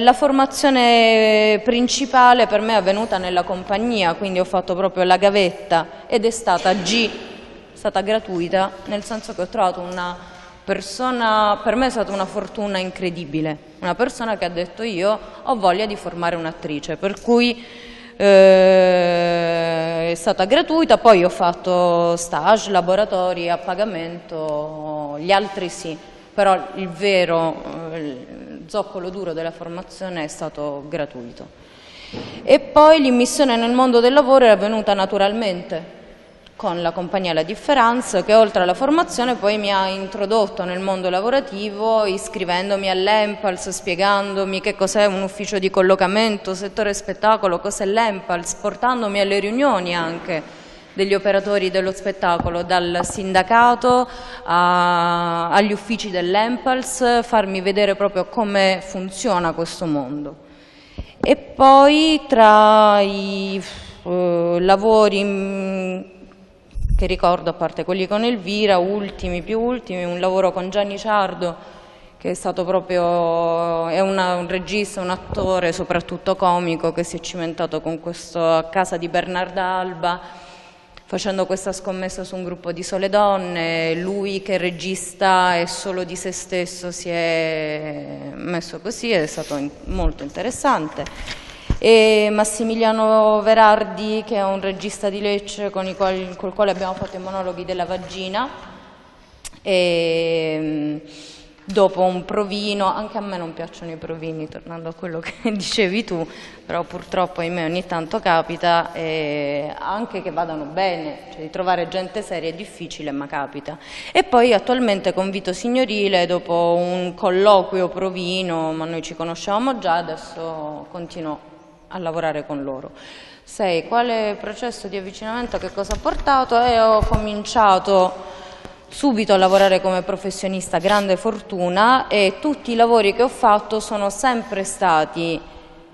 Speaker 9: la formazione principale per me è avvenuta nella compagnia, quindi ho fatto proprio la gavetta ed è stata G, è stata gratuita, nel senso che ho trovato una persona, per me è stata una fortuna incredibile, una persona che ha detto io ho voglia di formare un'attrice, per cui eh, è stata gratuita, poi ho fatto stage, laboratori a pagamento, gli altri sì, però il vero eh, il zoccolo duro della formazione è stato gratuito. E poi l'immissione nel mondo del lavoro è avvenuta naturalmente con la compagnia La Difference che oltre alla formazione poi mi ha introdotto nel mondo lavorativo iscrivendomi all'Empals, spiegandomi che cos'è un ufficio di collocamento, settore spettacolo, cos'è l'Empals, portandomi alle riunioni anche degli operatori dello spettacolo, dal sindacato a- agli uffici dell'Empals, farmi vedere proprio come funziona questo mondo. E poi tra i eh, lavori mm, che ricordo, a parte quelli con Elvira, ultimi, più ultimi, un lavoro con Gianni Ciardo, che è stato proprio, è una- un regista, un attore, soprattutto comico, che si è cimentato con questo a casa di Bernarda Alba, facendo questa scommessa su un gruppo di sole donne, lui che regista e solo di se stesso si è messo così, è stato in- molto interessante. E Massimiliano Verardi, che è un regista di Lecce con il quale, abbiamo fatto i monologhi della vagina. E, mm, dopo un provino, anche a me non piacciono i provini, tornando a quello che dicevi tu, però purtroppo ahimè ogni tanto capita, e anche che vadano bene, cioè di trovare gente seria è difficile, ma capita. E poi attualmente con Vito Signorile, dopo un colloquio provino, ma noi ci conoscevamo già, adesso continuo a lavorare con loro. Sei, quale processo di avvicinamento, che cosa ha portato? E ho cominciato subito a lavorare come professionista, grande fortuna, e tutti i lavori che ho fatto sono sempre stati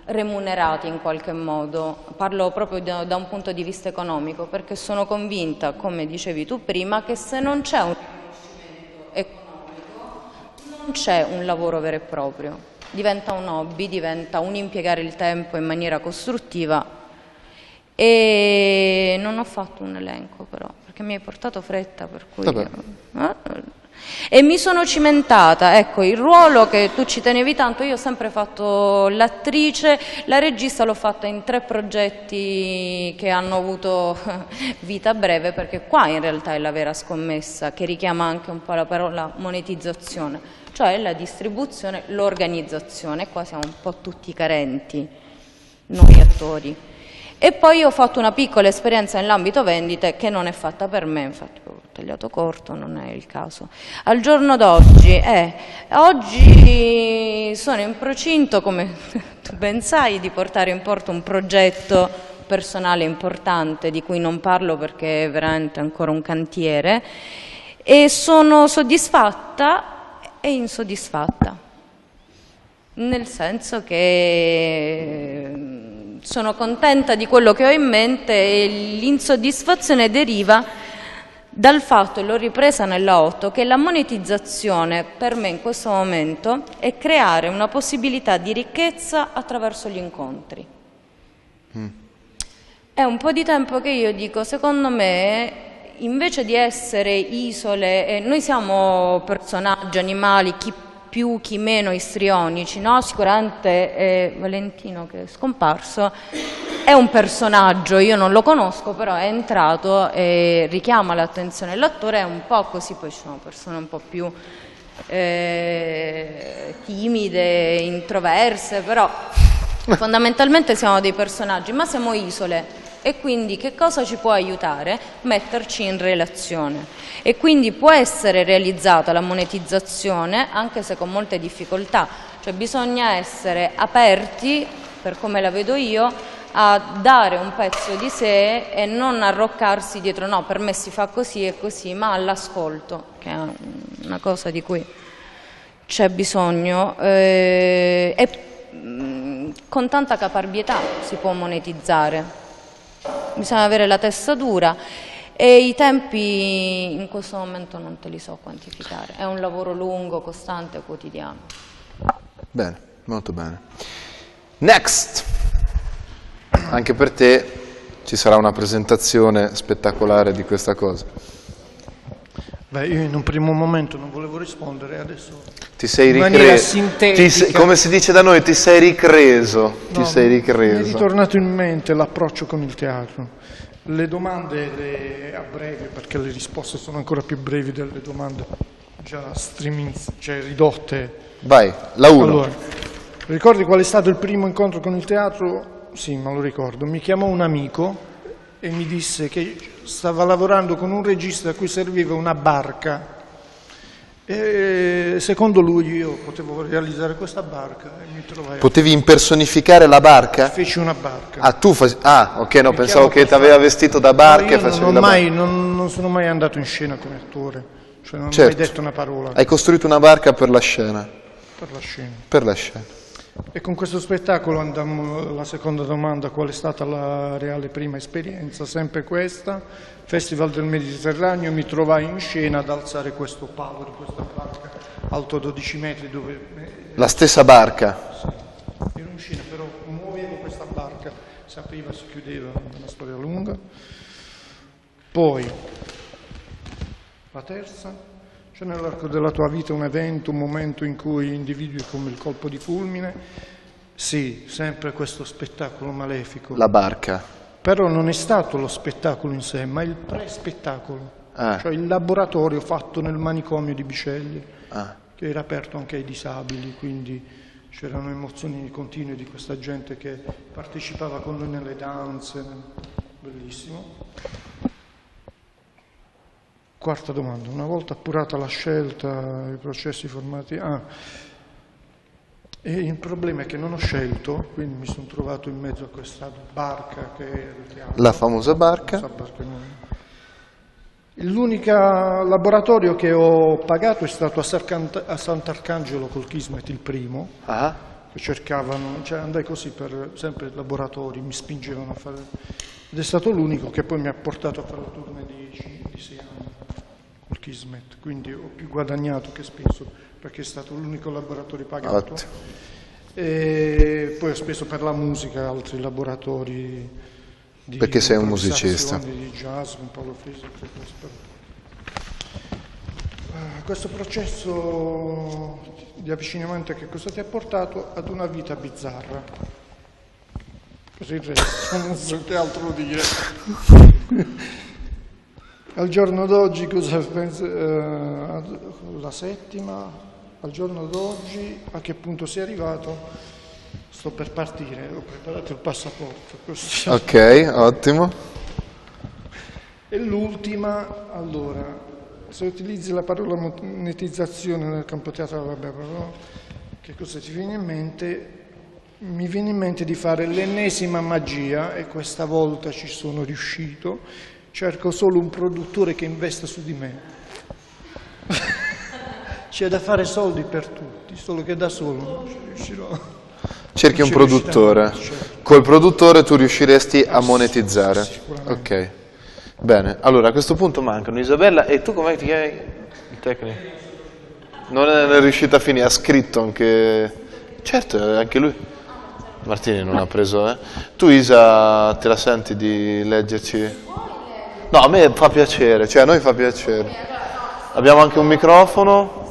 Speaker 9: remunerati in qualche modo. Parlo proprio da, da un punto di vista economico, perché sono convinta, come dicevi tu prima, che se non c'è un riconoscimento economico non c'è un lavoro vero e proprio. Diventa un hobby, diventa un impiegare il tempo in maniera costruttiva e non ho fatto un elenco però, perché mi hai portato fretta, per cui... Eh? E mi sono cimentata, ecco, il ruolo che tu ci tenevi tanto, io ho sempre fatto l'attrice, la regista l'ho fatta in tre progetti che hanno avuto vita breve, perché qua in realtà è la vera scommessa, che richiama anche un po' la parola monetizzazione, cioè la distribuzione, l'organizzazione, qua siamo un po' tutti carenti, noi attori. E poi ho fatto una piccola esperienza nell'ambito vendite che non è fatta per me, infatti ho tagliato corto, non è il caso. Al giorno d'oggi, eh, oggi sono in procinto, come tu ben sai, di portare in porto un progetto personale importante di cui non parlo perché è veramente ancora un cantiere e sono soddisfatta e insoddisfatta nel senso che sono contenta di quello che ho in mente e l'insoddisfazione deriva dal fatto, e l'ho ripresa nella 8, che la monetizzazione per me in questo momento è creare una possibilità di ricchezza attraverso gli incontri. È un po' di tempo che io dico, secondo me, invece di essere isole, eh, noi siamo personaggi, animali, chi più, chi meno istrionici, no? Sicuramente eh, Valentino che è scomparso è un personaggio, io non lo conosco, però è entrato e richiama l'attenzione dell'attore, è un po' così, poi ci sono persone un po' più eh, timide, introverse, però fondamentalmente siamo dei personaggi, ma siamo isole e quindi che cosa ci può aiutare? Metterci in relazione e quindi può essere realizzata la monetizzazione anche se con molte difficoltà, cioè bisogna essere aperti, per come la vedo io, a dare un pezzo di sé e non arroccarsi dietro. No, per me si fa così e così, ma all'ascolto, che è una cosa di cui c'è bisogno eh, e con tanta caparbietà si può monetizzare. Bisogna avere la testa dura e i tempi in questo momento non te li so quantificare, è un lavoro lungo, costante, quotidiano.
Speaker 1: Bene, molto bene. Next! Anche per te ci sarà una presentazione spettacolare di questa cosa.
Speaker 2: Beh, io in un primo momento non volevo rispondere, adesso
Speaker 1: Ti sei ricreso. come si dice da noi, ti sei ricreso. ti
Speaker 2: No,
Speaker 1: sei
Speaker 2: Mi è
Speaker 1: ricreso.
Speaker 2: ritornato in mente l'approccio con il teatro. Le domande le- a breve, perché le risposte sono ancora più brevi delle domande già streaming, cioè ridotte.
Speaker 1: Vai, la 1.
Speaker 2: Allora, ricordi qual è stato il primo incontro con il teatro? Sì, me lo ricordo. Mi chiamò un amico e mi disse che stava lavorando con un regista a cui serviva una barca. E secondo lui io potevo realizzare questa barca e mi trovai
Speaker 1: Potevi impersonificare la barca?
Speaker 2: Feci una barca.
Speaker 1: Ah, tu faci- Ah, ok, no,
Speaker 2: Mi
Speaker 1: pensavo che ti aveva vestito da
Speaker 2: No,
Speaker 1: barca
Speaker 2: io
Speaker 1: e facevi
Speaker 2: non,
Speaker 1: la
Speaker 2: mai,
Speaker 1: barca.
Speaker 2: non, non sono mai andato in scena come attore, cioè non
Speaker 1: Certo.
Speaker 2: ho mai detto una parola
Speaker 1: Hai costruito una barca per la scena.
Speaker 2: per la scena.
Speaker 1: Per la scena.
Speaker 2: E con questo spettacolo andammo alla seconda domanda, qual è stata la reale prima esperienza? Sempre questa, Festival del Mediterraneo, mi trovai in scena ad alzare questo palo di questa barca alto 12 metri dove eh,
Speaker 1: La stessa barca.
Speaker 2: ero in scena, però muovevo questa barca, si apriva, si chiudeva, una storia lunga. Poi, la terza, c'è nell'arco della tua vita un evento, un momento in cui individui come il colpo di fulmine? Sì, sempre questo spettacolo malefico.
Speaker 1: La barca.
Speaker 2: Però non è stato lo spettacolo in sé, ma il pre-spettacolo,
Speaker 1: Ah.
Speaker 2: cioè il laboratorio fatto nel manicomio di Biceglie,
Speaker 1: Ah.
Speaker 2: che era aperto anche ai disabili, quindi c'erano emozioni continue di questa gente che partecipava con noi nelle danze, bellissimo. Quarta domanda, una volta appurata la scelta, i processi formati... Ah, il problema è che non ho scelto, quindi mi sono trovato in mezzo a questa barca che il teatro.
Speaker 1: La famosa barca.
Speaker 2: L'unico laboratorio che ho pagato è stato a, Sant'Arcangelo col Kismet, il primo,
Speaker 1: Ah.
Speaker 2: che cercavano, cioè andai così per sempre laboratori, mi spingevano a fare... Ed è stato l'unico che poi mi ha portato a fare la tournée di, di sei anni Kismet, quindi ho più guadagnato che speso, perché è stato l'unico laboratorio pagato.
Speaker 1: Ottimo.
Speaker 2: E poi ho speso per la musica altri laboratori di
Speaker 1: Perché sei un musicista.
Speaker 2: di jazz con Paolo cose. Eh, Questo processo di avvicinamento che cosa ti ha portato ad una vita bizzarra? Per il resto non so che altro dire. Al giorno d'oggi cosa pensi? eh, la settima, al giorno d'oggi a che punto sei arrivato? Sto per partire, ho preparato il passaporto. così.
Speaker 1: Ok, ottimo.
Speaker 2: E l'ultima, allora, se utilizzi la parola monetizzazione nel campo teatrale, vabbè, però, che cosa ti viene in mente? Mi viene in mente di fare l'ennesima magia e questa volta ci sono riuscito. Cerco solo un produttore che investa su di me. C'è da fare soldi per tutti, solo che da solo non ci riuscirò.
Speaker 1: Cerchi un produttore.
Speaker 2: certo.
Speaker 1: Col produttore tu riusciresti a monetizzare. Ok. Bene, allora a questo punto mancano Isabella e tu come ti chiami? Il tecnico? Non è riuscito a finire, ha scritto anche... Certo, anche lui. Martini non ha preso, eh. Tu Isa, te la senti di leggerci? No, a me fa piacere, cioè a noi fa piacere. Abbiamo anche un microfono.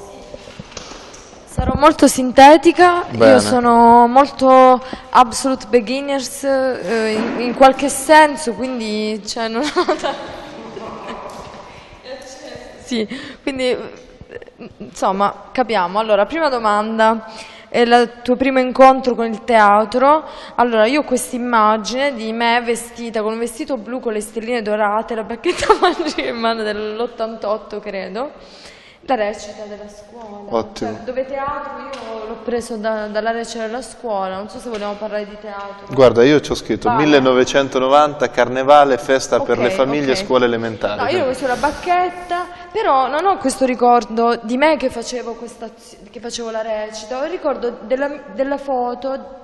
Speaker 3: Sarò molto sintetica,
Speaker 1: Bene.
Speaker 3: io sono molto absolute beginners eh, in, in qualche senso, quindi cioè, non ho Sì, quindi eh, insomma, capiamo. Allora, prima domanda, è il tuo primo incontro con il teatro. Allora, io ho questa immagine di me vestita con un vestito blu con le stelline dorate, la bacchetta magica in mano dell'88, credo. La recita della scuola.
Speaker 1: Ottimo.
Speaker 3: Cioè, dove teatro io l'ho preso da- dalla recita della scuola, non so se vogliamo parlare di teatro.
Speaker 1: Guarda, io ci ho scritto
Speaker 3: Vai.
Speaker 1: 1990, carnevale, festa per le famiglie,
Speaker 3: ok.
Speaker 1: scuole elementari.
Speaker 3: No, io ho questa la bacchetta, però non ho questo ricordo di me che facevo, questa, che facevo la recita, ho il ricordo della, della foto,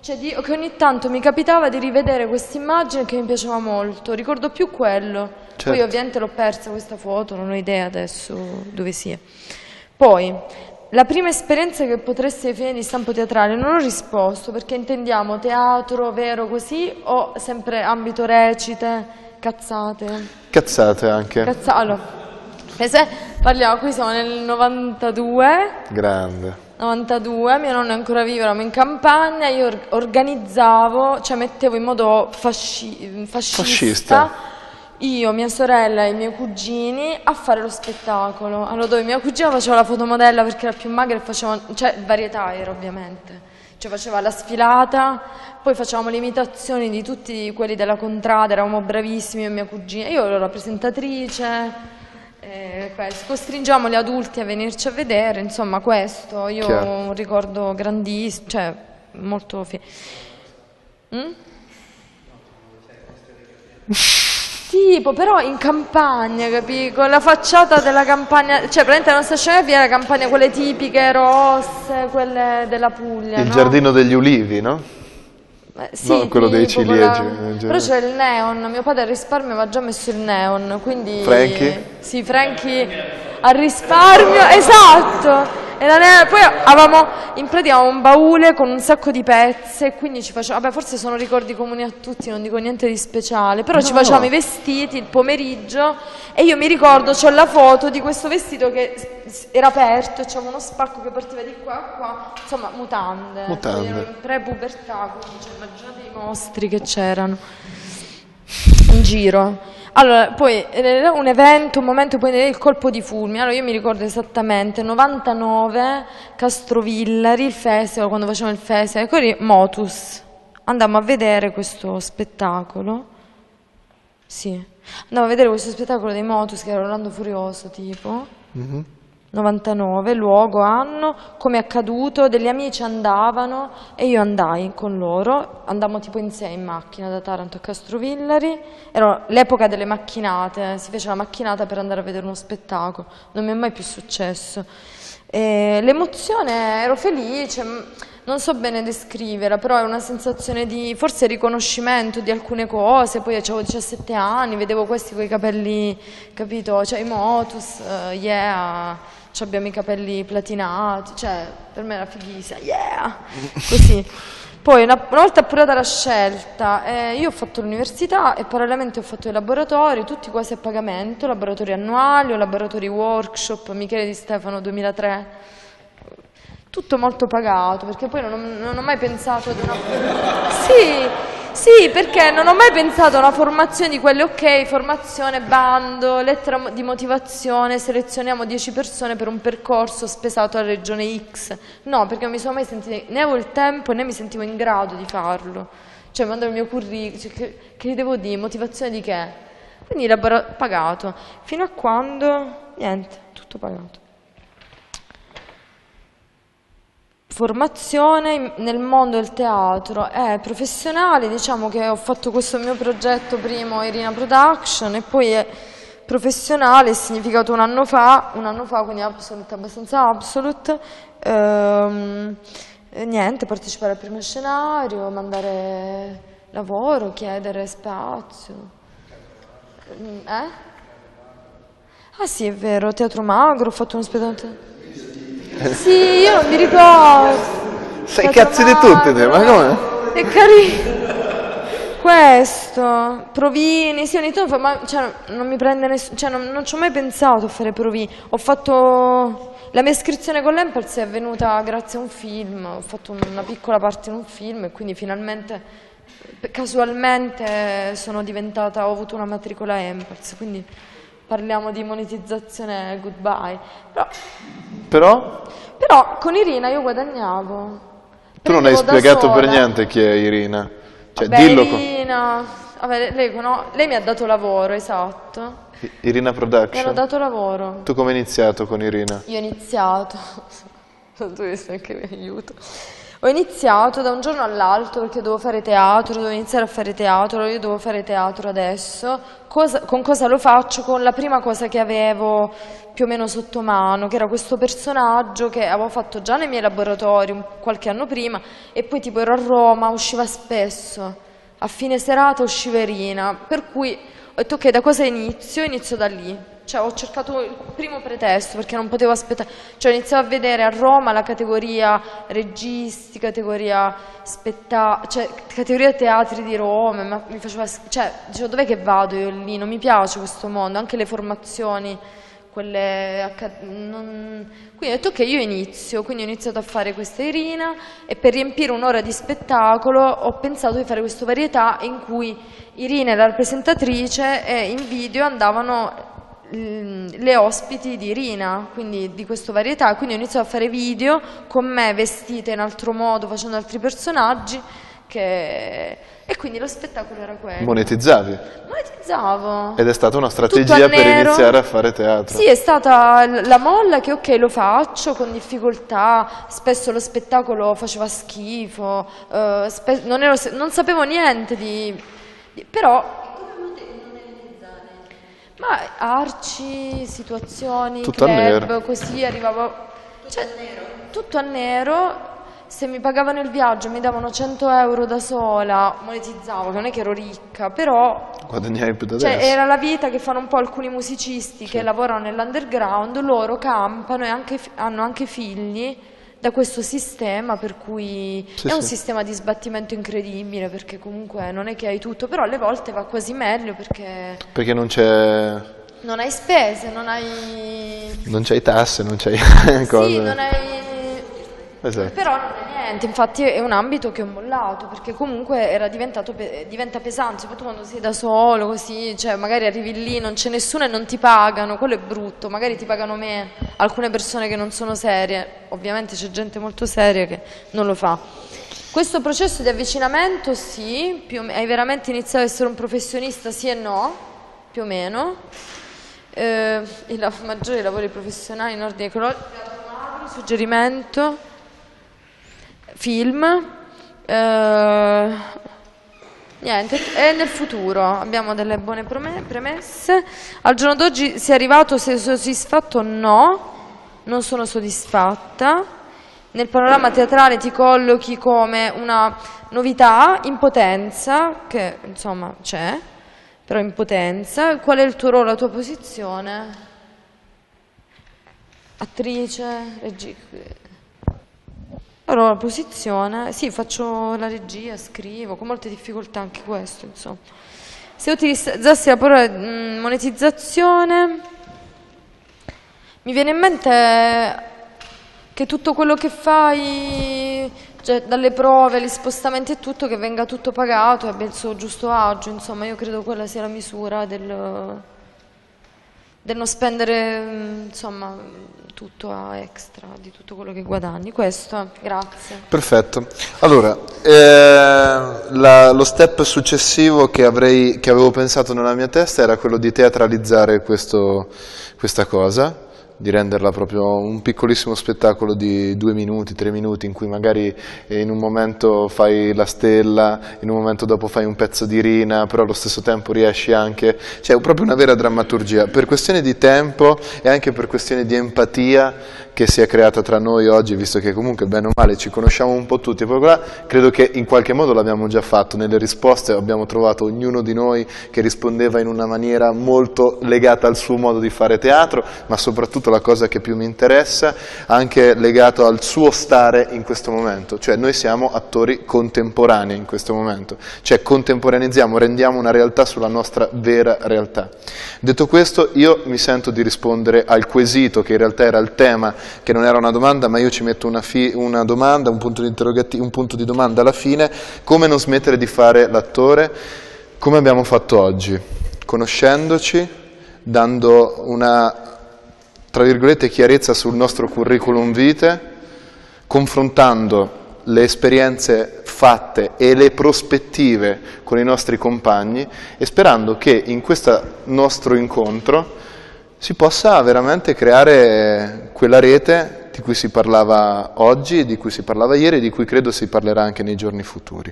Speaker 3: cioè di- che ogni tanto mi capitava di rivedere questa immagine che mi piaceva molto, ricordo più quello. Poi
Speaker 1: Certo.
Speaker 3: ovviamente l'ho persa questa foto, non ho idea adesso dove sia. Poi, la prima esperienza che potresti definire di stampo teatrale, non ho risposto perché intendiamo teatro vero così o sempre ambito recite, cazzate.
Speaker 1: Cazzate anche.
Speaker 3: Cazza- allora, per se- parliamo, qui siamo nel 92,
Speaker 1: Grande.
Speaker 3: 92, mio nonno è ancora vivo, eravamo in campagna, io or- organizzavo, cioè mettevo in modo fasci- fascista,
Speaker 1: Fascista.
Speaker 3: io, mia sorella e i miei cugini a fare lo spettacolo. Allora dove mia cugina faceva la fotomodella perché era più magra e faceva, cioè varietà era ovviamente. Cioè faceva la sfilata, poi facevamo le imitazioni di tutti quelli della contrada, eravamo bravissimi io e mia cugina. Io ero la presentatrice, eh, costringiamo gli adulti a venirci a vedere, insomma questo. Io
Speaker 1: Chiaro.
Speaker 3: ho un ricordo grandissimo, cioè molto... fi- Mm? Tipo, però in campagna, capì? Con la facciata della campagna, cioè praticamente la nostra scenografia era campagna quelle tipiche, rosse, quelle della Puglia,
Speaker 1: Il
Speaker 3: no?
Speaker 1: giardino degli ulivi, no?
Speaker 3: Eh, sì,
Speaker 1: No, quello dei
Speaker 3: tipo
Speaker 1: ciliegi,
Speaker 3: quella-
Speaker 1: eh,
Speaker 3: Però c'è il neon, mio padre risparmio aveva già messo il neon, quindi...
Speaker 1: Frankie?
Speaker 3: Sì, Frankie al risparmio, esatto! Era ne- Poi avevamo, in pratica un baule con un sacco di pezzi e quindi ci facevamo, vabbè forse sono ricordi comuni a tutti, non dico niente di speciale, però ci
Speaker 1: No.
Speaker 3: facevamo i vestiti il pomeriggio e io mi ricordo, c'ho la foto di questo vestito che era aperto e c'era uno spacco che partiva di qua a qua, insomma mutande.
Speaker 1: Mutande.
Speaker 3: Ero in pre-pubertà, quindi cioè, immaginate i mostri che c'erano in giro. Allora, poi era un evento, un momento, poi il colpo di fulmine. Allora, io mi ricordo esattamente, 99, Castrovillari, il festival, quando facevamo il festival, ecco lì, Motus. Andammo a vedere questo spettacolo. Sì, andammo a vedere questo spettacolo dei Motus, che era Orlando Furioso, tipo. 99, luogo, anno, come è accaduto, degli amici andavano e io andai con loro, andammo tipo in sei in macchina da Taranto a Castrovillari, era l'epoca delle macchinate, si fece la macchinata per andare a vedere uno spettacolo, non mi è mai più successo. L'emozione, ero felice, non so bene descriverla, però è una sensazione di forse riconoscimento di alcune cose, poi avevo 17 anni, vedevo questi con i capelli, capito, cioè i motus, eh, yeah, abbiamo i capelli platinati, cioè per me era fighissima, yeah, così. Poi una, una volta appurata la scelta, eh, io ho fatto l'università e parallelamente ho fatto i laboratori, tutti quasi a pagamento, laboratori annuali o laboratori workshop, Michele Di Stefano 2003, tutto molto pagato, perché poi non ho, non ho mai pensato ad una... Sì, sì, perché non ho mai pensato a una formazione di quelle, ok, formazione, bando, lettera di motivazione, selezioniamo 10 persone per un percorso spesato a regione X. No, perché non mi sono mai sentita, né avevo il tempo né mi sentivo in grado di farlo. Cioè, mando il mio curriculum, cioè, che, che gli devo dire, motivazione di che? Quindi pagato. Fino a quando? Niente, tutto pagato. Formazione nel mondo del teatro è professionale, diciamo che ho fatto questo mio progetto primo Irina Production e poi è professionale, è significato un anno fa, un anno fa quindi absolute, abbastanza absolute, ehm, eh, niente, partecipare al primo scenario, mandare lavoro, chiedere spazio. Eh? Ah sì, è vero, Teatro Magro, ho fatto uno spettacolo. Sì, io non mi ricordo.
Speaker 7: Sei cazzi di tutti te, ma come?
Speaker 3: È carino. Questo, provini, sì, ogni tanto fa, ma cioè, non mi prende nessuno, cioè, non, non ci ho mai pensato a fare provini. Ho fatto, la mia iscrizione con l'Empers è avvenuta grazie a un film, ho fatto una piccola parte in un film e quindi finalmente, casualmente sono diventata, ho avuto una matricola Empers, quindi parliamo di monetizzazione goodbye. Però,
Speaker 7: Però
Speaker 3: però con Irina io guadagnavo.
Speaker 7: tu non hai spiegato per niente chi è Irina. Cioè,
Speaker 3: Vabbè,
Speaker 7: dillo con
Speaker 3: Irina, vabbè, lei, cono- lei mi ha dato lavoro, esatto.
Speaker 7: Irina
Speaker 3: Mi hanno
Speaker 7: Production.
Speaker 3: dato lavoro.
Speaker 7: Tu come hai iniziato con Irina?
Speaker 3: Io ho iniziato, tu sei anche mi aiuto. Ho iniziato da un giorno all'altro perché dovevo fare teatro, dovevo iniziare a fare teatro, io devo fare teatro adesso. Cosa- con cosa lo faccio? Con la prima cosa che avevo più o meno sotto mano, che era questo personaggio che avevo fatto già nei miei laboratori qualche anno prima e poi tipo ero a Roma, usciva spesso. A fine serata usciva Irina, per cui ho detto ok, da cosa inizio? Inizio da lì. Cioè ho cercato il primo pretesto perché non potevo aspettare. Cioè iniziato a vedere a Roma la categoria registi, categoria spettacoli, cioè categoria teatri di Roma, ma mi faceva cioè dicevo dov'è che vado io lì? Non mi piace questo mondo, anche le formazioni quelle non- quindi ho detto ok io inizio quindi ho iniziato a fare questa Irina e per riempire un'ora di spettacolo ho pensato di fare questa varietà in cui Irina era la presentatrice e in video andavano le ospiti di Irina, quindi di questa varietà, quindi ho iniziato a fare video con me vestita in altro modo, facendo altri personaggi che- e quindi lo spettacolo era quello.
Speaker 7: Monetizzavi.
Speaker 3: Monetizzavo.
Speaker 7: Ed è stata una strategia per iniziare a fare teatro.
Speaker 3: Sì, è stata la molla che ok lo faccio con difficoltà, spesso lo spettacolo faceva schifo, eh, non, ero non sapevo niente di... di- però... Ma arci, situazioni,
Speaker 7: Tutto a
Speaker 3: club,
Speaker 7: nero.
Speaker 3: così arrivavo... Tutto a nero? Tutto a nero, se mi pagavano il viaggio mi davano 100 euro da sola, monetizzavo, non è che ero ricca, però
Speaker 7: Guadagnavi più da
Speaker 3: cioè,
Speaker 7: adesso.
Speaker 3: era la vita che fanno un po' alcuni musicisti che lavorano nell'underground, loro campano e anche hanno anche figli da questo sistema, per cui
Speaker 7: Sì,
Speaker 3: è un
Speaker 7: sì.
Speaker 3: sistema di sbattimento incredibile, perché comunque non è che hai tutto, però alle volte va quasi meglio perché
Speaker 7: Perché non c'è...
Speaker 3: non hai spese, non hai...
Speaker 7: Non c'hai tasse, non c'hai cose.
Speaker 3: Sì, non hai...
Speaker 7: Esatto.
Speaker 3: Però non è niente, infatti è un ambito che ho mollato perché comunque era diventato pe- diventa pesante, soprattutto quando sei da solo, così, cioè magari arrivi lì, non c'è nessuno e non ti pagano, quello è brutto, magari ti pagano me, alcune persone che non sono serie, ovviamente c'è gente molto seria che non lo fa. Questo processo di avvicinamento sì, hai veramente iniziato ad essere un professionista sì e no, più o meno. Eh, i maggiori lavori professionali in ordine cronologico, suggerimento film, eh, niente, è nel futuro, abbiamo delle buone premesse. Al giorno d'oggi sei arrivato, sei soddisfatto? No, non sono soddisfatta. Nel panorama teatrale ti collochi come una novità, impotenza, che insomma c'è, però impotenza. Qual è il tuo ruolo, la tua posizione? Attrice, regia. Allora, posizione, sì, faccio la regia, scrivo, con molte difficoltà anche questo, insomma. Se utilizzassi la parola mm, monetizzazione, mi viene in mente che tutto quello che fai, cioè dalle prove, gli spostamenti e tutto, che venga tutto pagato e abbia il suo giusto agio, insomma, io credo quella sia la misura del, del non spendere, mm, insomma, tutto a extra di tutto quello che guadagni. Questo, grazie.
Speaker 7: Perfetto. Allora, eh, la- lo step successivo che, avrei, che avevo pensato nella mia testa era quello di teatralizzare questo- questa cosa.
Speaker 1: Di renderla proprio un piccolissimo spettacolo di due minuti, tre minuti, in cui magari in un momento fai la stella, in un momento dopo fai un pezzo di rina, però allo stesso tempo riesci anche, cioè proprio una vera drammaturgia, per questione di tempo e anche per questione di empatia che si è creata tra noi oggi, visto che comunque bene o male ci conosciamo un po' tutti, qua credo che in qualche modo l'abbiamo già fatto, nelle risposte abbiamo trovato ognuno di noi che rispondeva in una maniera molto legata al suo modo di fare teatro, ma soprattutto la cosa che più mi interessa, anche legato al suo stare in questo momento, cioè noi siamo attori contemporanei in questo momento, cioè contemporaneizziamo, rendiamo una realtà sulla nostra vera realtà. Detto questo io mi sento di rispondere al quesito che in realtà era il tema che non era una domanda, ma io ci metto una, una domanda, un punto, un punto di domanda alla fine, come non smettere di fare l'attore, come abbiamo fatto oggi, conoscendoci, dando una, tra virgolette, chiarezza sul nostro curriculum vitae, confrontando le esperienze fatte e le prospettive con i nostri compagni e sperando che in questo nostro incontro si possa veramente creare quella rete di cui si parlava oggi, di cui si parlava ieri e di cui credo si parlerà anche nei giorni futuri.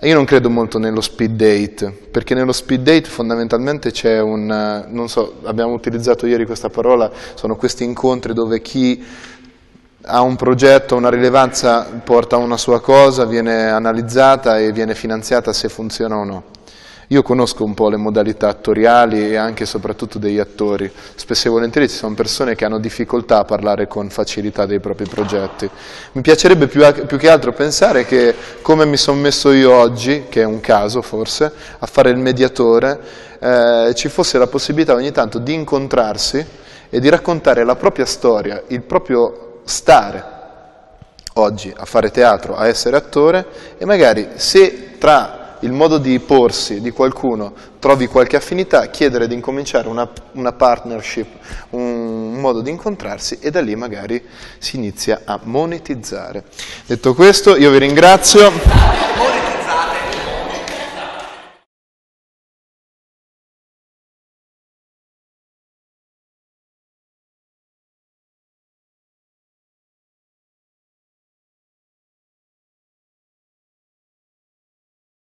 Speaker 1: Io non credo molto nello speed date, perché nello speed date fondamentalmente c'è un, non so, abbiamo utilizzato ieri questa parola, sono questi incontri dove chi ha un progetto, una rilevanza, porta una sua cosa, viene analizzata e viene finanziata se funziona o no. Io conosco un po' le modalità attoriali e anche e soprattutto degli attori. Spesso e volentieri ci sono persone che hanno difficoltà a parlare con facilità dei propri progetti. Mi piacerebbe più, più che altro pensare che, come mi sono messo io oggi, che è un caso forse, a fare il mediatore, eh, ci fosse la possibilità ogni tanto di incontrarsi e di raccontare la propria storia, il proprio stare oggi a fare teatro, a essere attore e magari se tra il modo di porsi di qualcuno trovi qualche affinità, chiedere di incominciare una, una partnership, un, un modo di incontrarsi e da lì magari si inizia a monetizzare. Detto questo io vi ringrazio.